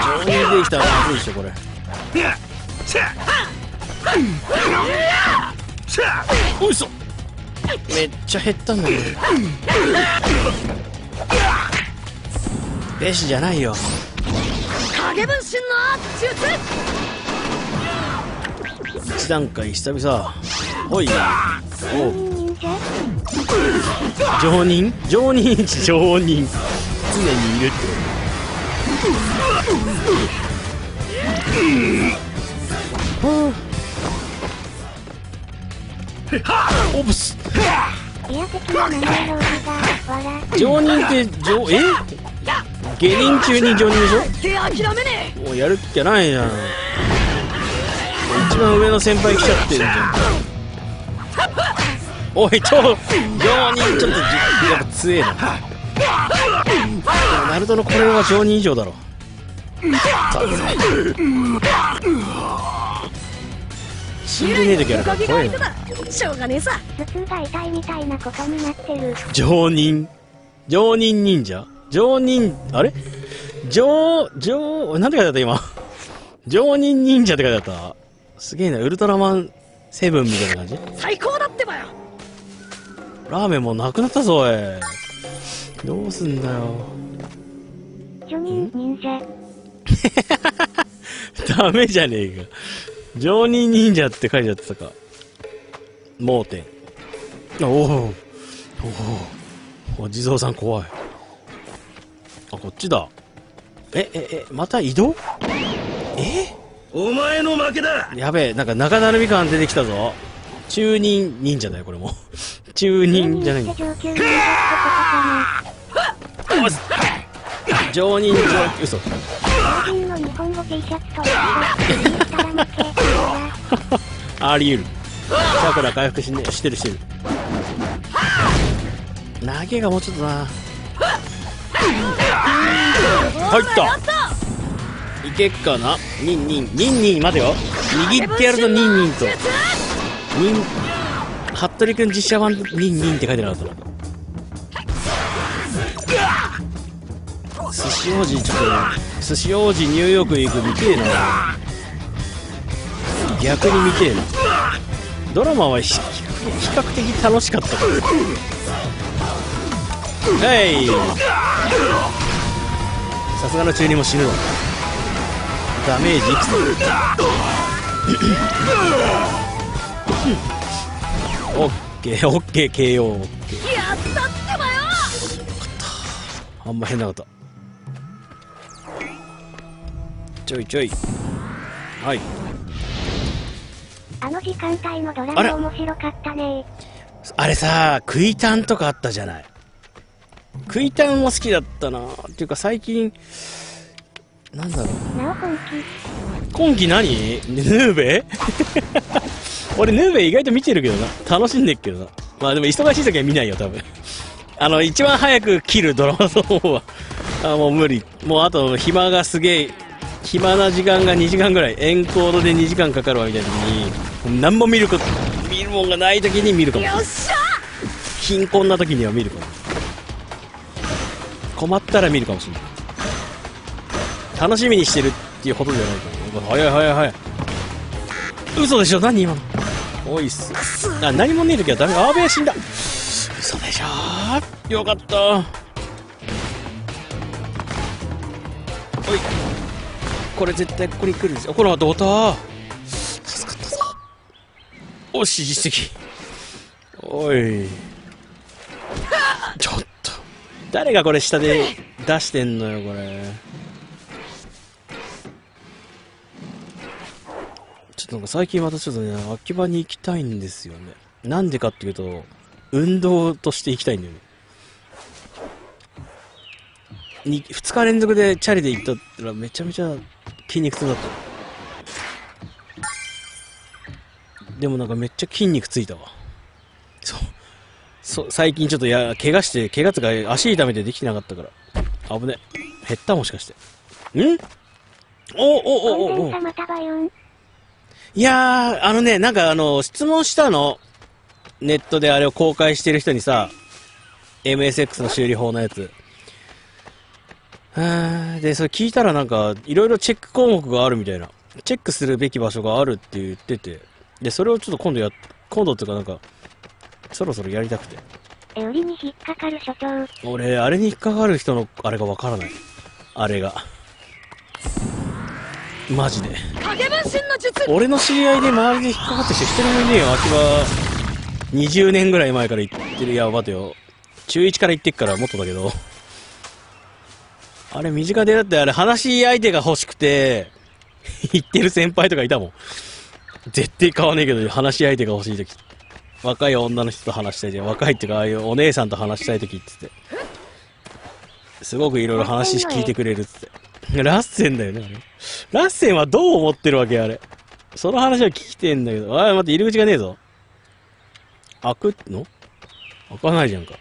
Speaker 1: 常人出てきたらまずいでしょこれ。おいしょめっちゃ減ったんだけど。べしじゃないよ。
Speaker 3: 影分身の術
Speaker 1: 一段階久々。おい。おう。
Speaker 2: 忍者
Speaker 1: 常人常人常人常にいるってオブス、常人って常え？芸人中に常人でしょ？もうやる気がないじゃん一番上の先輩来ちゃってんじゃん。おいちょ常人ちょっとじやっぱ強えな。ナルトのこれは常人以上だろ。死んでねえ時あるから怖い
Speaker 3: しょうがねえさ。
Speaker 2: 頭痛が痛いみたいなことになってる。
Speaker 1: 常人。常人忍者？常人あれ？常常なんて書いてあった今？常人忍者って書いてあった。すげえな。ウルトラマンセブンみたいな感じ？
Speaker 3: 最高だってばよ。
Speaker 1: ラーメンもうなくなったぞおい。どうすんだよ
Speaker 2: ジョニー忍者。
Speaker 1: ダメじゃねえか。常人忍者って書いてあってたか。盲点。おおおおお地蔵さん怖い。あこっちだ。えええまた移動？え？
Speaker 4: お前の負けだ。
Speaker 1: やべえなんか中だるみ感出てきたぞ。中忍忍者だよこれも。中忍じゃないんだ常人上嘘
Speaker 2: 常人の日本語。
Speaker 1: あり得る。さくら回復し,、ね、してるしてる。投げがもうちょっとな。入った。いけっかな。ニンニン。ニンニン待てよ。握ってやるとニンニンと。ニン。服部君実写版ニンニンって書いてなかったな寿司王子ちょっと寿司王子ニューヨーク行く見てえな。逆に見てえな。ドラマはひ比較的楽しかったから。はいさすがの中二も死ぬわ。ダメージいくつオッケーオッケー KO オッケー。
Speaker 3: やったってばよ。
Speaker 1: あんま変なかっちょいちょいはい
Speaker 2: あの時間帯のドラマ面白かったね
Speaker 1: あれさ、クイタンとかあったじゃない。クイタンも好きだったなっていうか最近、なんだろう。
Speaker 2: なお本気。
Speaker 1: 今季何？ヌーベ？俺ヌーベ意外と見てるけどな。楽しんでっけどな。まあでも忙しい時は見ないよ、多分。あの、一番早く切るドラマの方は、あもう無理。もうあと暇がすげえ、暇な時間が2時間ぐらい、エンコードで2時間かかるわみたいな時に、何も見ること、見るもんがない時に見るかも。
Speaker 3: よっしゃ
Speaker 1: 貧困な時には見るかも。困ったら見るかもしれない。楽しみにしてるっていうほどじゃないから。早い早い早い。嘘でしょ？何今の？おいっす。あ、何もねえ時はダメ。あべえ死んだ。嘘でしょよかった。おい。これ絶対ここに来るんですよ。これはどうた助かったぞ。おし、実績。おい。ちょっと。誰がこれ下で出してんのよ、これ。ちょっとなんか最近またちょっとね、秋葉に行きたいんですよね。なんでかっていうと、運動として行きたいんだよね。に2日連続でチャリで行ったらめちゃめちゃ筋肉痛だった。でもなんかめっちゃ筋肉ついたわ。そう。そう、最近ちょっとや、怪我して、怪我つか足痛めてできてなかったから。危ね。減ったもしかして。ん？おおおおお。いやー、あのね、なんかあの、質問したの？ネットであれを公開してる人にさ、MSX の修理法のやつ。で、それ聞いたらなんか、いろいろチェック項目があるみたいな。チェックするべき場所があるって言ってて。で、それをちょっと今度や、今度っていうかなんか、そろそろやりたくて。
Speaker 2: え、売りに引っかかる所長。
Speaker 1: 俺、あれに引っかかる人の、あれがわからない。あれが。マジで。
Speaker 6: 影分身の術
Speaker 1: 俺の知り合いで周りで引っかかった人一人もいねえよ、秋葉。20年ぐらい前から言ってる。いや、待てよ。中1から言ってっからもっとだけど。あれ、身近でだってあれ、話し相手が欲しくて、言ってる先輩とかいたもん。絶対買わねえけど、話し相手が欲しい時。若い女の人と話したいじゃん。若いっていうか、ああいうお姉さんと話したい時って言って。すごくいろいろ話聞いてくれるっって。ラッセンだよね、あれ。ラッセンはどう思ってるわけあれ。その話は聞きてんだけど。あ、待って、入り口がねえぞ。開く？の？開かないじゃんか。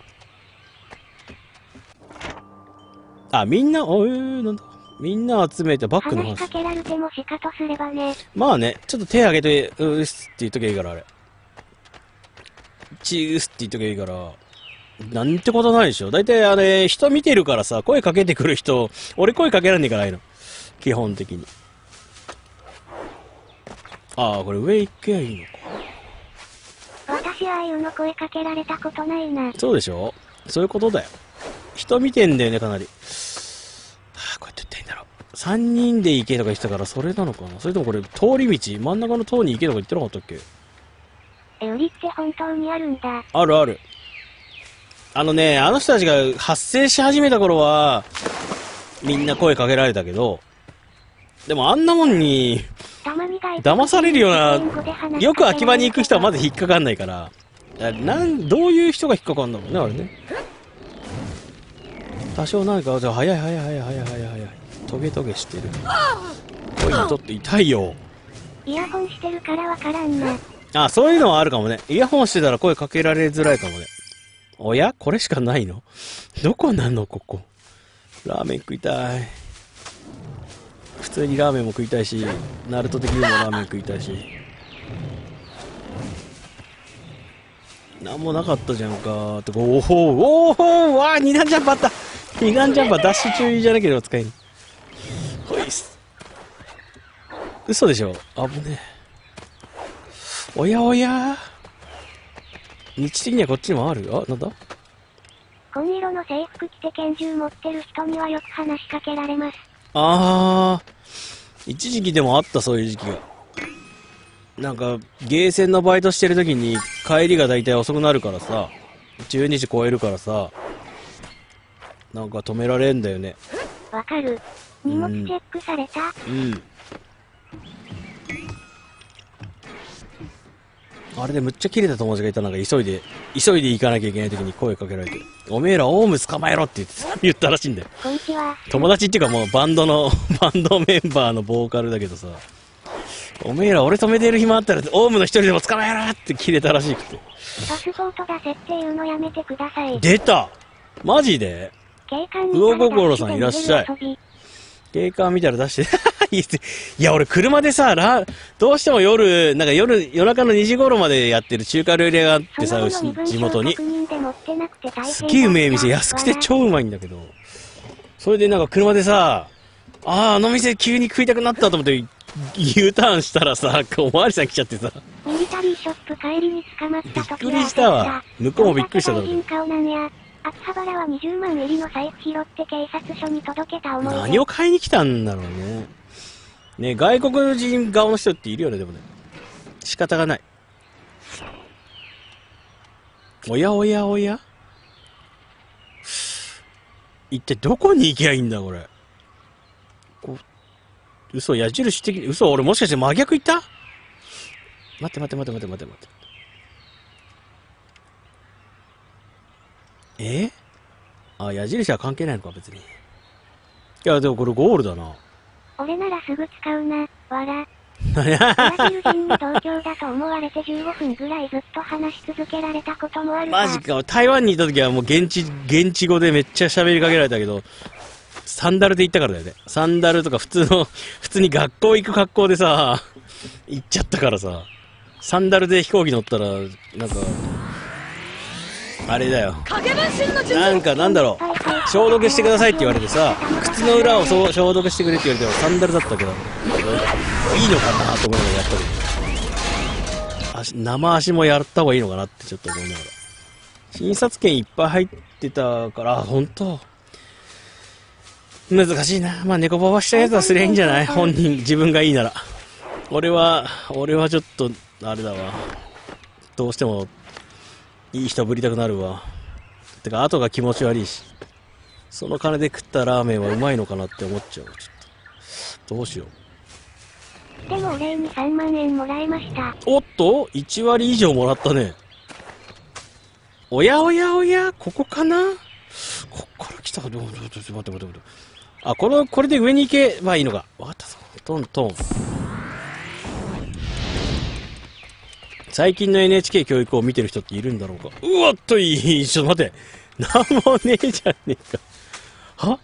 Speaker 1: あ、みんな、おえー、なんだ。みんな集めてバックの話
Speaker 2: 話しか。けられてもしかとすればね。
Speaker 1: まあね、ちょっと手挙げて、うーっすって言っときゃいいから、あれ。チースって言っときゃいいから。なんてことないでしょ。だいたいあれ、人見てるからさ、声かけてくる人、俺声かけらんねえからいいの。基本的に。ああ、これ上行けばいいのか。
Speaker 2: 私ああいうの声かけられたことないな。
Speaker 1: そうでしょそういうことだよ。人見てんだよね、かなり。はあ、こうやって言っていいんだろう。3人で行けとか言ってたから、それなのかな？それともこれ、通り道真ん中の塔に行けとか言ってなかったっけ？
Speaker 2: え、売りって本当にあるんだ。
Speaker 1: あるある。あのね、あの人たちが発生し始めた頃は、みんな声かけられたけど、でもあんなもんに、騙されるようなよく秋葉に行く人はまず引っかかんないから、あなん、どういう人が引っかかんだろうね、あれね。多少何か、じゃあ早い早い早い早い早い早い。トゲトゲしてる。声にとって痛いよ。
Speaker 2: イヤホンしてるからわからんな。
Speaker 1: あ、そういうのはあるかもね。イヤホンしてたら声かけられづらいかもね。おや？これしかないの？どこなのここ？ラーメン食いたい。普通にラーメンも食いたいし、ナルト的にもラーメン食いたいし。なんもなかったじゃんか。とか、おほおほわあ、二段ジャンプあった二段ジャンプはダッシュ注意じゃなければ使えん。ほいっす。嘘でしょ？危ねえ。おやおや日的にはこっちにもある？あ、なんだ？
Speaker 2: 紺色の制服着て拳銃持ってる人にはよく話しかけられます。
Speaker 1: あー、一時期でもあった、そういう時期が。なんか、ゲーセンのバイトしてる時に帰りがだいたい遅くなるからさ、12時超えるからさ、なんか止められんだよね。
Speaker 2: わかる。荷物チェックされた。
Speaker 1: うん。あれでむっちゃ切れた友達がいたなんか急いで、急いで行かなきゃいけない時に声かけられて、おめえらオウム捕まえろって言ってさ言ったらしいんだよ。
Speaker 2: こんちは。
Speaker 1: 友達っていうかもうバンドの、バンドメンバーのボーカルだけどさ、おめえら俺止めてる暇あったらオウムの一人でも捕まえろって切れたらしくて。
Speaker 2: パスポート出せって言うのやめてください。
Speaker 1: 出たマジで？
Speaker 2: 警官
Speaker 1: 魚心さんいらっしゃい見たら出して、いや、俺車でさ、ラどうしても夜、なんか夜、夜中の2時頃までやってる中華料理屋があってさ、地元に。すっげえうめえ店、安くて超うまいんだけど。それでなんか車でさ、ああ、あの店急に食いたくなったと思って、U ターンしたらさ、おまわりさん来ちゃってさ、
Speaker 2: ミリタリーショップ帰りに捕まった
Speaker 1: びっくりしたわ。向こうもびっくりしただろう
Speaker 2: 秋葉原は20万入りの財布拾って警察署に届けた思い。
Speaker 1: 何を買いに来たんだろうね。ね外国人顔の人っているよね、でもね。仕方がない。おやおやおや？一体どこに行きゃいいんだ、これ？こ嘘、矢印的に、嘘、俺もしかして真逆行った？待って待って待って待って待って待って。え？あ、矢印は関係ないのか、別に。いや、でもこれゴールだな。
Speaker 2: 俺ならすぐ使うな、わら。ブラジル人に東京だと思われて15分ぐらいずっと話し続けられたこともあるが
Speaker 1: マジか、台湾にいた時はもう現地、現地語でめっちゃ喋りかけられたけど、サンダルで行ったからだよね。サンダルとか普通の、普通に学校行く格好でさ、行っちゃったからさ、サンダルで飛行機乗ったら、なんか、あれだよ。なんかなんだろう、消毒してくださいって言われてさ、靴の裏をそう消毒してくれって言われてもサンダルだったけど、いいのかなと思いながらやっぱり、足生足もやった方がいいのかなってちょっと思いながら。診察券いっぱい入ってたから、本当難しいな。まあ、猫ババしたやつはすりゃいいんじゃない？本人、自分がいいなら。俺は、俺はちょっと、あれだわ。どうしても、いい人ぶりたくなるわ。てか、後が気持ち悪いし。その金で食ったラーメンはうまいのかなって思っちゃう。ちょっと。どうしよう。
Speaker 2: でもお礼に3万円もらいました。
Speaker 1: おっと ?1 割以上もらったね。おやおやおや？ここかな？こっから来たかどうどうどう待って待って待って。あ、この、これで上に行けばいいのか。わかったぞ。トントン。最近の NHK 教育を見てる人っているんだろうか？うわっといい。ちょっと待って。なんもねえじゃねえか。は？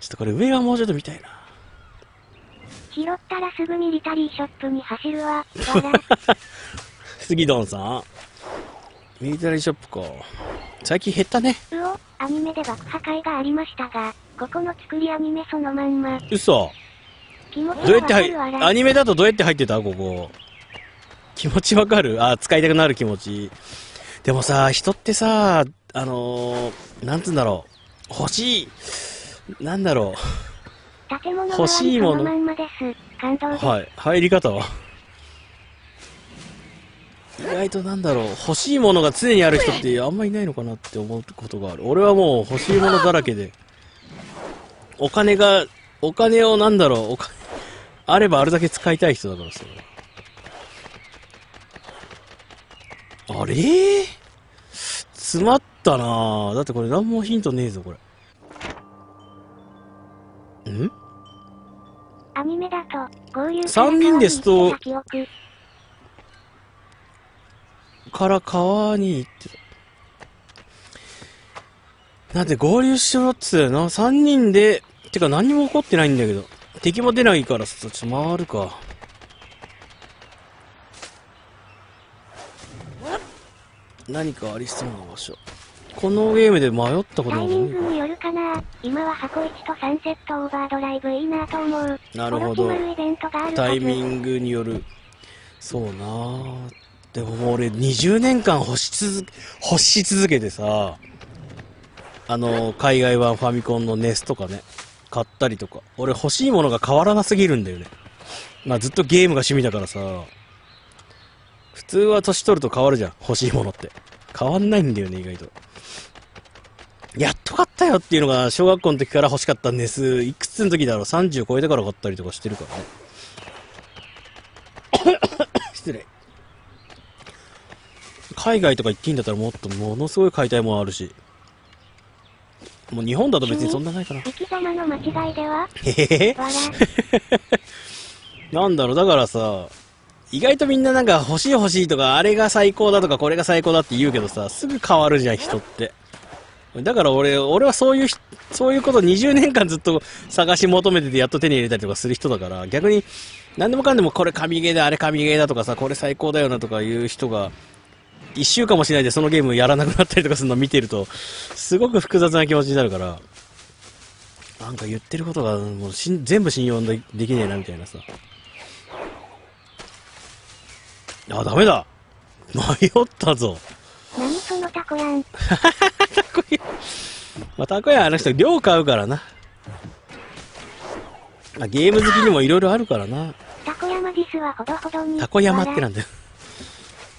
Speaker 1: ちょっとこれ上はもうちょっと見たいな。
Speaker 2: 拾ったらすぐミリタリーショップに走るわ。
Speaker 1: 杉ドンさん。ミリタリーショップか。最近減ったね。
Speaker 2: うお、アニメで爆破会がありましたが、ここの作りアニメそのまんま。
Speaker 1: 嘘。どうやって入。アニメだとどうやって入ってた？ここ。気持ちわかる？あ、使いたくなる気持ち。でもさ、人ってさ、あのー、なんつうんだろう。欲しい、なんだろ
Speaker 2: 建物
Speaker 1: 欲しいもの。はい。入り方は？意外となんだろう。欲しいものが常にある人ってあんまいないのかなって思うことがある。俺はもう欲しいものだらけで。お金が、お金をなんだろう。お金、あればあるだけ使いたい人だからさ。あれ？詰まったなぁ。だってこれ何もヒントねえぞ、これ。ん？
Speaker 2: アニメだと、合流
Speaker 1: 三人ですと
Speaker 2: から川に行ってた。
Speaker 1: なんで合流しろっつうの ?3 人で、てか何も起こってないんだけど。敵も出ないからさ、ちょっと回るか。何かありそうな場所。このゲームで迷ったこと
Speaker 2: タイミングによるかな今は箱1とサンセットオーバードライブいいなと思う。
Speaker 1: なるほどタイミングによる。そうなぁ。でも俺20年間欲し続け、欲し続けてさ、あの、海外版ファミコンのネスとかね、買ったりとか。俺欲しいものが変わらなすぎるんだよね。まあずっとゲームが趣味だからさ、普通は年取ると変わるじゃん、欲しいものって。変わんないんだよね、意外と。やっと買ったよっていうのが、小学校の時から欲しかったネス、いくつの時だろう、30超えてから買ったりとかしてるからね。失礼。海外とか行っていいんだったらもっとものすごい買いたいもんあるし。もう日本だと別にそんなないかな。
Speaker 2: 生き様の間違いでは？
Speaker 1: へへへ。なんだろう、だからさ、意外とみんななんか欲しい欲しいとか、あれが最高だとか、これが最高だって言うけどさ、すぐ変わるじゃん、人って。だから俺、俺はそういう、そういうこと20年間ずっと探し求めててやっと手に入れたりとかする人だから、逆に、何でもかんでもこれ神ゲーだ、あれ神ゲーだとかさ、これ最高だよなとかいう人が、一週間もしないでそのゲームやらなくなったりとかするのを見てると、すごく複雑な気持ちになるから、なんか言ってることがもう全部信用できねえなみたいなさ。あ、ダメだ迷ったぞ。
Speaker 2: 何そのタコやん。
Speaker 1: たこや。まあ、たこやあの人、量買うからな。まあ、ゲーム好きにもいろいろあるからな。
Speaker 2: タコ山ディスはほどほどに。
Speaker 1: タコ山ってなんだよ。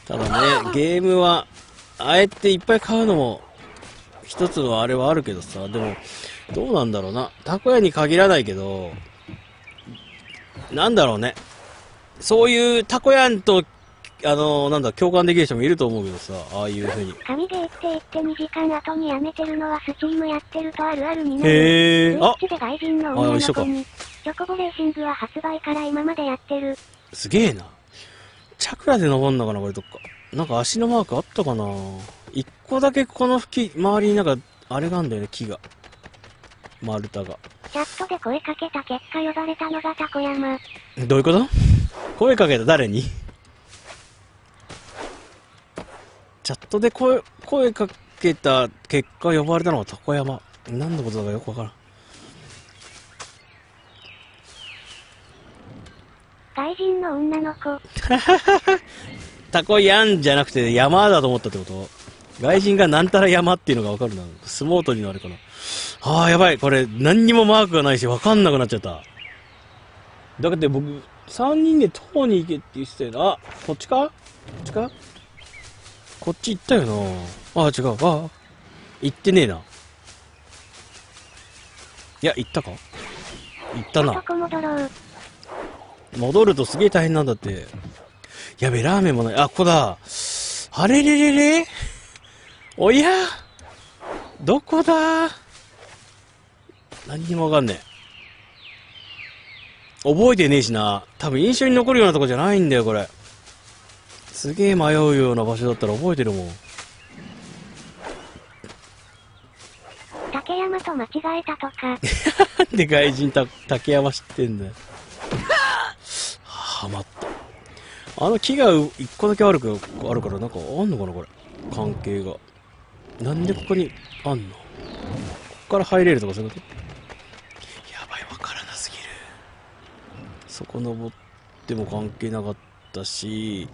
Speaker 1: ただね、ゲームは、あえていっぱい買うのも、一つのあれはあるけどさ、でも、どうなんだろうな。タコ屋に限らないけど、なんだろうね。そういうタコ屋と、あの、なんだ、共感できる人もいると思うけどさ、ああいう風に。
Speaker 2: 神ゲーって言って2時間後にやめてるのはスチームやってるとあるあるになる。
Speaker 1: へー。あ
Speaker 2: スイッチで外人の女の
Speaker 1: あ一緒か
Speaker 2: 子に、チョコボレーシングは発売から今までやってる。
Speaker 1: すげえな。チャクラで登んのかな、これどっか。なんか足のマークあったかな一個だけこの木、周りになんか、あれがあんだよね、木が。丸太が。
Speaker 2: チャットで声かけた結果呼ばれたのがタコ山。
Speaker 1: どういうこと？声かけた誰に？チャットで声、声かけた結果呼ばれたのがタコ山。何のことだかよくわからん。
Speaker 2: 外人の女の子。
Speaker 1: タコヤンじゃなくて山だと思ったってこと？外人がなんたら山っていうのがわかるな。相撲取りのあれかな。ああ、やばい。これ、何にもマークがないし、わかんなくなっちゃった。だって僕、3人で塔に行けって言ってたよな。あ、こっちか？こっちか？こっち行ったよな。ああ、違う。ああ、行ってねえな。いや、行ったか？行ったな。
Speaker 2: 男戻
Speaker 1: るとすげえ大変なんだって。やべえ、ラーメンもない。あ、ここだ。あれれれれ？おや？どこだ？何にもわかんねえ。覚えてねえしな。多分印象に残るようなとこじゃないんだよ、これ。すげえ迷うような場所だったら覚えてるもん。
Speaker 2: 竹山と間違えたとか。
Speaker 1: で外人た竹山知ってんだよ。はまった。あの木がう一個だけあるかあるから、なんかあんのかな、これ。関係が。なんでここにあんの？ここから入れるとかそういうこと？やばい、わからなすぎる。そこ登っても関係なかったし、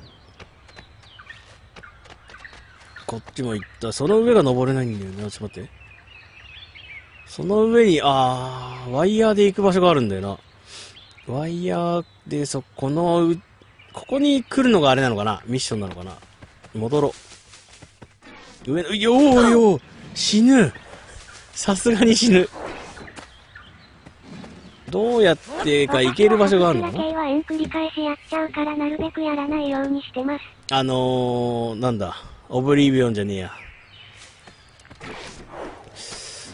Speaker 1: こっちも行った。その上が登れないんだよな。ちょっと待って。その上に、あー、ワイヤーで行く場所があるんだよな。ワイヤーで、そ、このう、ここに来るのがあれなのかなミッションなのかな戻ろう。上の、よーよー死ぬさすがに死ぬ。どうやってか行ける場所があるの？かな
Speaker 2: 繰り返しやっちゃうからなるべくやらないようにしてます。
Speaker 1: あのー、なんだ、オブリビオンじゃねえや。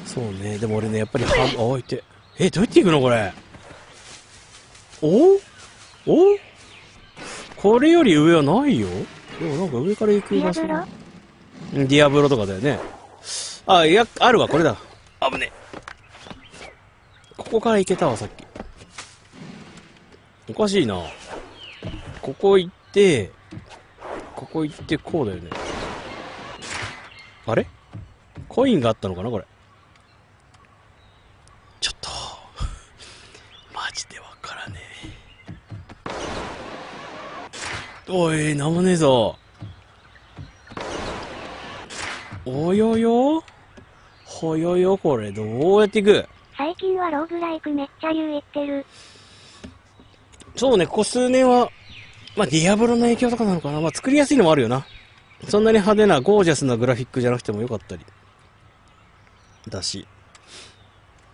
Speaker 1: そうね、でも俺ね、やっぱりは、おいて。え、どうやって行くの？これ。お？お？これより上はないよでもなんか上から行く場所
Speaker 2: ディアブロ？
Speaker 1: うんディアブロとかだよね。あ、いや、あるわ、これだ。危ねえ。ここから行けたわ、さっき。おかしいな。ここ行って、ここ行ってこうだよね。あれ？コインがあったのかなこれ？ちょっと、マジでわからねえ。おい、なんもねえぞ。およよ？ほよよ、これ、どうやっていく？
Speaker 2: 最近はローグライクめっちゃ言う言ってる。
Speaker 1: そうね、ここ数年は、まあ、ディアブロの影響とかなのかな。まあ、作りやすいのもあるよな。そんなに派手な、ゴージャスなグラフィックじゃなくてもよかったり。だし。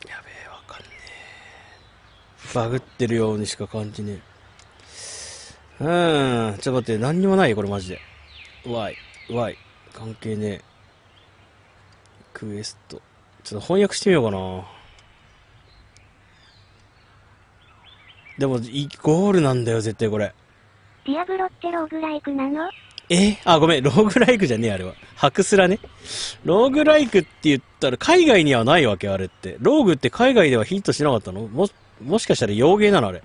Speaker 1: やべえ、わかんねえ。バグってるようにしか感じねえ。うーん、ちょっと待って、何にもない？よ、これマジで。わい。Y 関係ねえクエストちょっと翻訳してみようかなでもゴールなんだよ絶対これ
Speaker 2: ディアブロってローグライクなの？
Speaker 1: え？あ、ごめん、ローグライクじゃねえ、あれは。ハクスラね？ローグライクって言ったら、海外にはないわけ、あれって。ローグって海外ではヒットしなかったの？も、もしかしたら洋芸なの、あれ。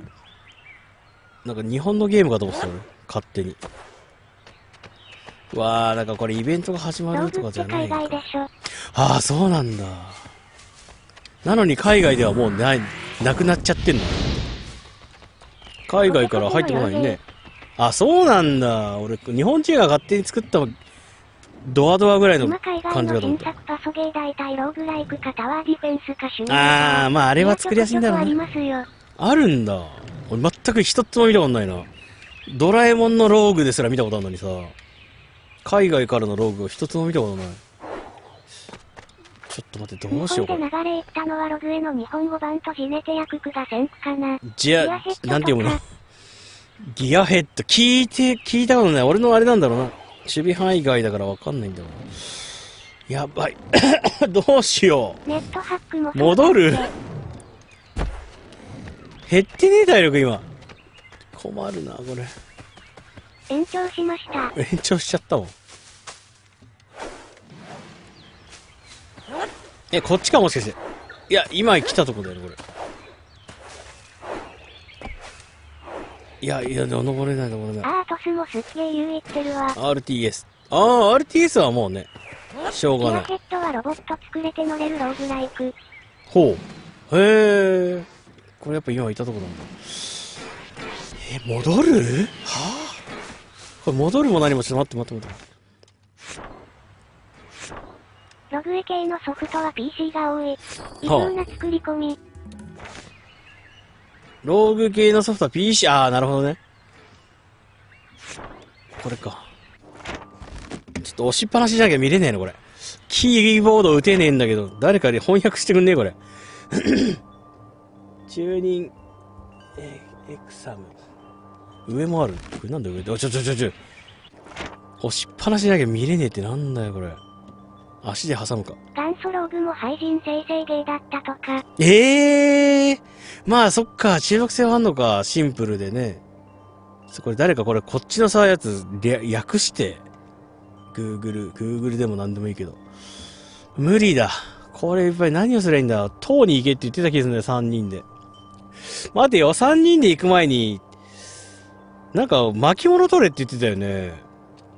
Speaker 1: なんか日本のゲームかと思ってたの勝手に。わあ、なんかこれイベントが始ま
Speaker 2: ロ
Speaker 1: るとかじゃないのか。ああ、そうなんだ。なのに海外ではもうない、なくなっちゃってんの。海外から入ってこないね。あ、そうなんだ。俺、日本人が勝手に作ったドアドアぐらいの感じかと思った。
Speaker 2: の新作パソゲー大体ローグライクかタワーディフェンスかシミュレータ
Speaker 1: あー、まああれは作りやすいんだろう
Speaker 2: あり
Speaker 1: な。
Speaker 2: ますよ。
Speaker 1: あるんだ。俺全く一つも見たことないな。ドラえもんのローグですら見たことあるのにさ、海外からのローグを一つも見たことない。ちょっと待って、どうしようかな。
Speaker 2: 日本で流れ行ったのはログへの日本語版とジネテ役句が先駆かな。
Speaker 1: じゃ
Speaker 2: ギアヘッドとか
Speaker 1: なんて読むの？ギアヘッド。聞いて、聞いたことない。俺のあれなんだろうな。守備範囲外だからわかんないんだろうな。やばい。どうしよ
Speaker 2: ネットハックも
Speaker 1: う。戻る？減ってねえ体力今。困るな、これ。
Speaker 2: 延長しました。
Speaker 1: 延長しちゃったもん。え、こっちかもしかして。いや、今来たとこだよね、これ。いや、いや、登れない、登れない。
Speaker 2: アートスもすっげえ言う言ってるわ。
Speaker 1: RTS。ああ、RTS はもうね、しょうがない。
Speaker 2: ギアヘッドはロボット作れて乗れるローグライク。
Speaker 1: ほう。へえ。これやっぱ今いたとこなんだ。え、戻る？はあ？これ戻るも何もちょっと待って待って待って。
Speaker 2: ログエ系のソフトは PC が多い。異常な作り込み。
Speaker 1: ローグ系のソフトは PC、ああ、なるほどね。これか。ちょっと押しっぱなしじゃなきゃ見れねえの、これ。キーボード打てねえんだけど、誰かで翻訳してくんねえ、これ。チューニング、え、エクサム。上もある。これなんだ上って。おちょちょちょちょ。押しっぱなしじゃなきゃ見れねえってなんだよ、これ。足で挟むか。
Speaker 2: 元祖ローグも廃人生成芸だったとか。
Speaker 1: ええー、まあそっか、中毒性はあんのか、シンプルでね。そこれ誰かこれこっちのさ、やつ、りゃ訳して、Google、Google でも何でもいいけど。無理だ。これいっぱい何をすりゃいいんだ。塔に行けって言ってた気がするんだよ、3人で。待てよ、3人で行く前に、なんか巻物取れって言ってたよね。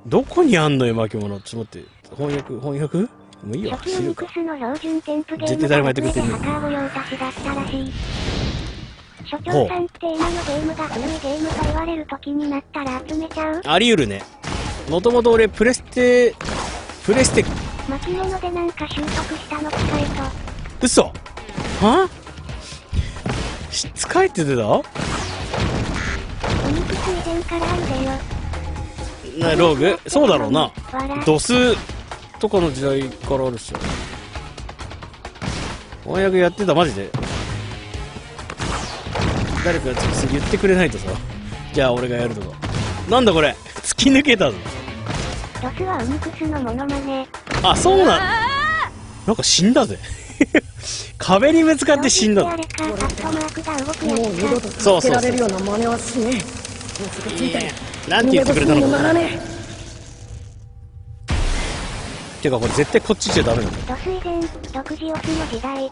Speaker 1: どこにあんのよ、巻物。ちょっと待って。翻訳、翻訳？もういいわ、
Speaker 2: 初期
Speaker 1: 知るか。
Speaker 2: オニクスの標準添付ゲーム
Speaker 1: 絶対誰もやってくれて
Speaker 2: で
Speaker 1: る
Speaker 2: ハカー御用達だったらしい。所長さんって今のゲームが古いゲームと言われる時になったら集めちゃう？
Speaker 1: あり得るね。もともと俺、プレステ、プレステ、
Speaker 2: 巻物でなんか習得したの近いと。
Speaker 1: 嘘は？し使えって言って
Speaker 2: オニクス以前からあるでよ。
Speaker 1: たな、ローグ？そうだろうな。ドスとかの時代からあるっしょ。翻訳やってた、マジで。誰かちょっと言ってくれないとさ。じゃあ俺がやるとか。なんだこれ突き抜けたぞ。
Speaker 2: ドスはオニクスのモノマネ。
Speaker 1: あ、そうなんなんか死んだぜ。壁にぶつかって死んだぞ
Speaker 2: あ。れか、アットマークが動くやつか。
Speaker 7: もう二度と
Speaker 1: そうそうそう
Speaker 7: 助けられるような真似はしねえつがついたり
Speaker 1: なんて言ってくれたの
Speaker 7: 逃げ
Speaker 1: かな
Speaker 7: 腰にもならね
Speaker 1: てかこれ絶対こっちじゃダメなんだ。
Speaker 2: ドス以前、独自オスの時代。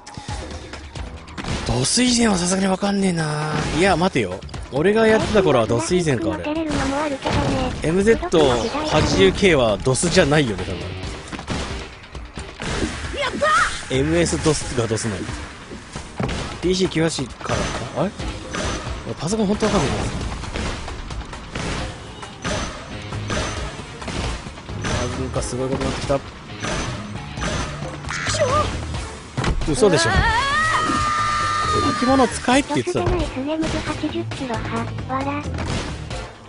Speaker 1: ドス以前はさすがにわかんねえないや、待てよ。俺がやってた頃はドス以前か、あれ。
Speaker 2: テレるのもあるけどね。
Speaker 1: MZ80K はドスじゃないよね、多分。MS ドスがドスなの。PC98 からあれ？俺パソコン本当わかんないな。なんかすごいことになってきた。嘘でしょ。巻物使えって言ってたの
Speaker 2: ドスでないスネムズ80キロ派。わら。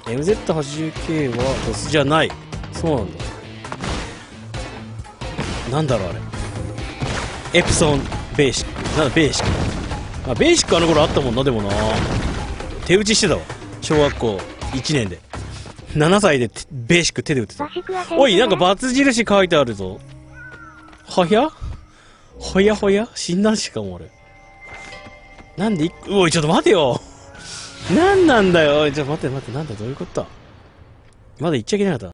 Speaker 1: MZ80K はドスじゃない。そうなんだ。なんだろうあれ。エプソンベーシック。なんだベーシック。あベーシックあの頃あったもんなでもな。手打ちしてたわ。小学校1年で。7歳でてベーシック手で打ってた。おい、なんか×印書いてあるぞ。はやほやほや？死んだんしかも俺。なんでいおい、ちょっと待てよ。なんなんだよ。ちょっと待って待って、なんだ、どういうこと？だまだ行っちゃいけなかった。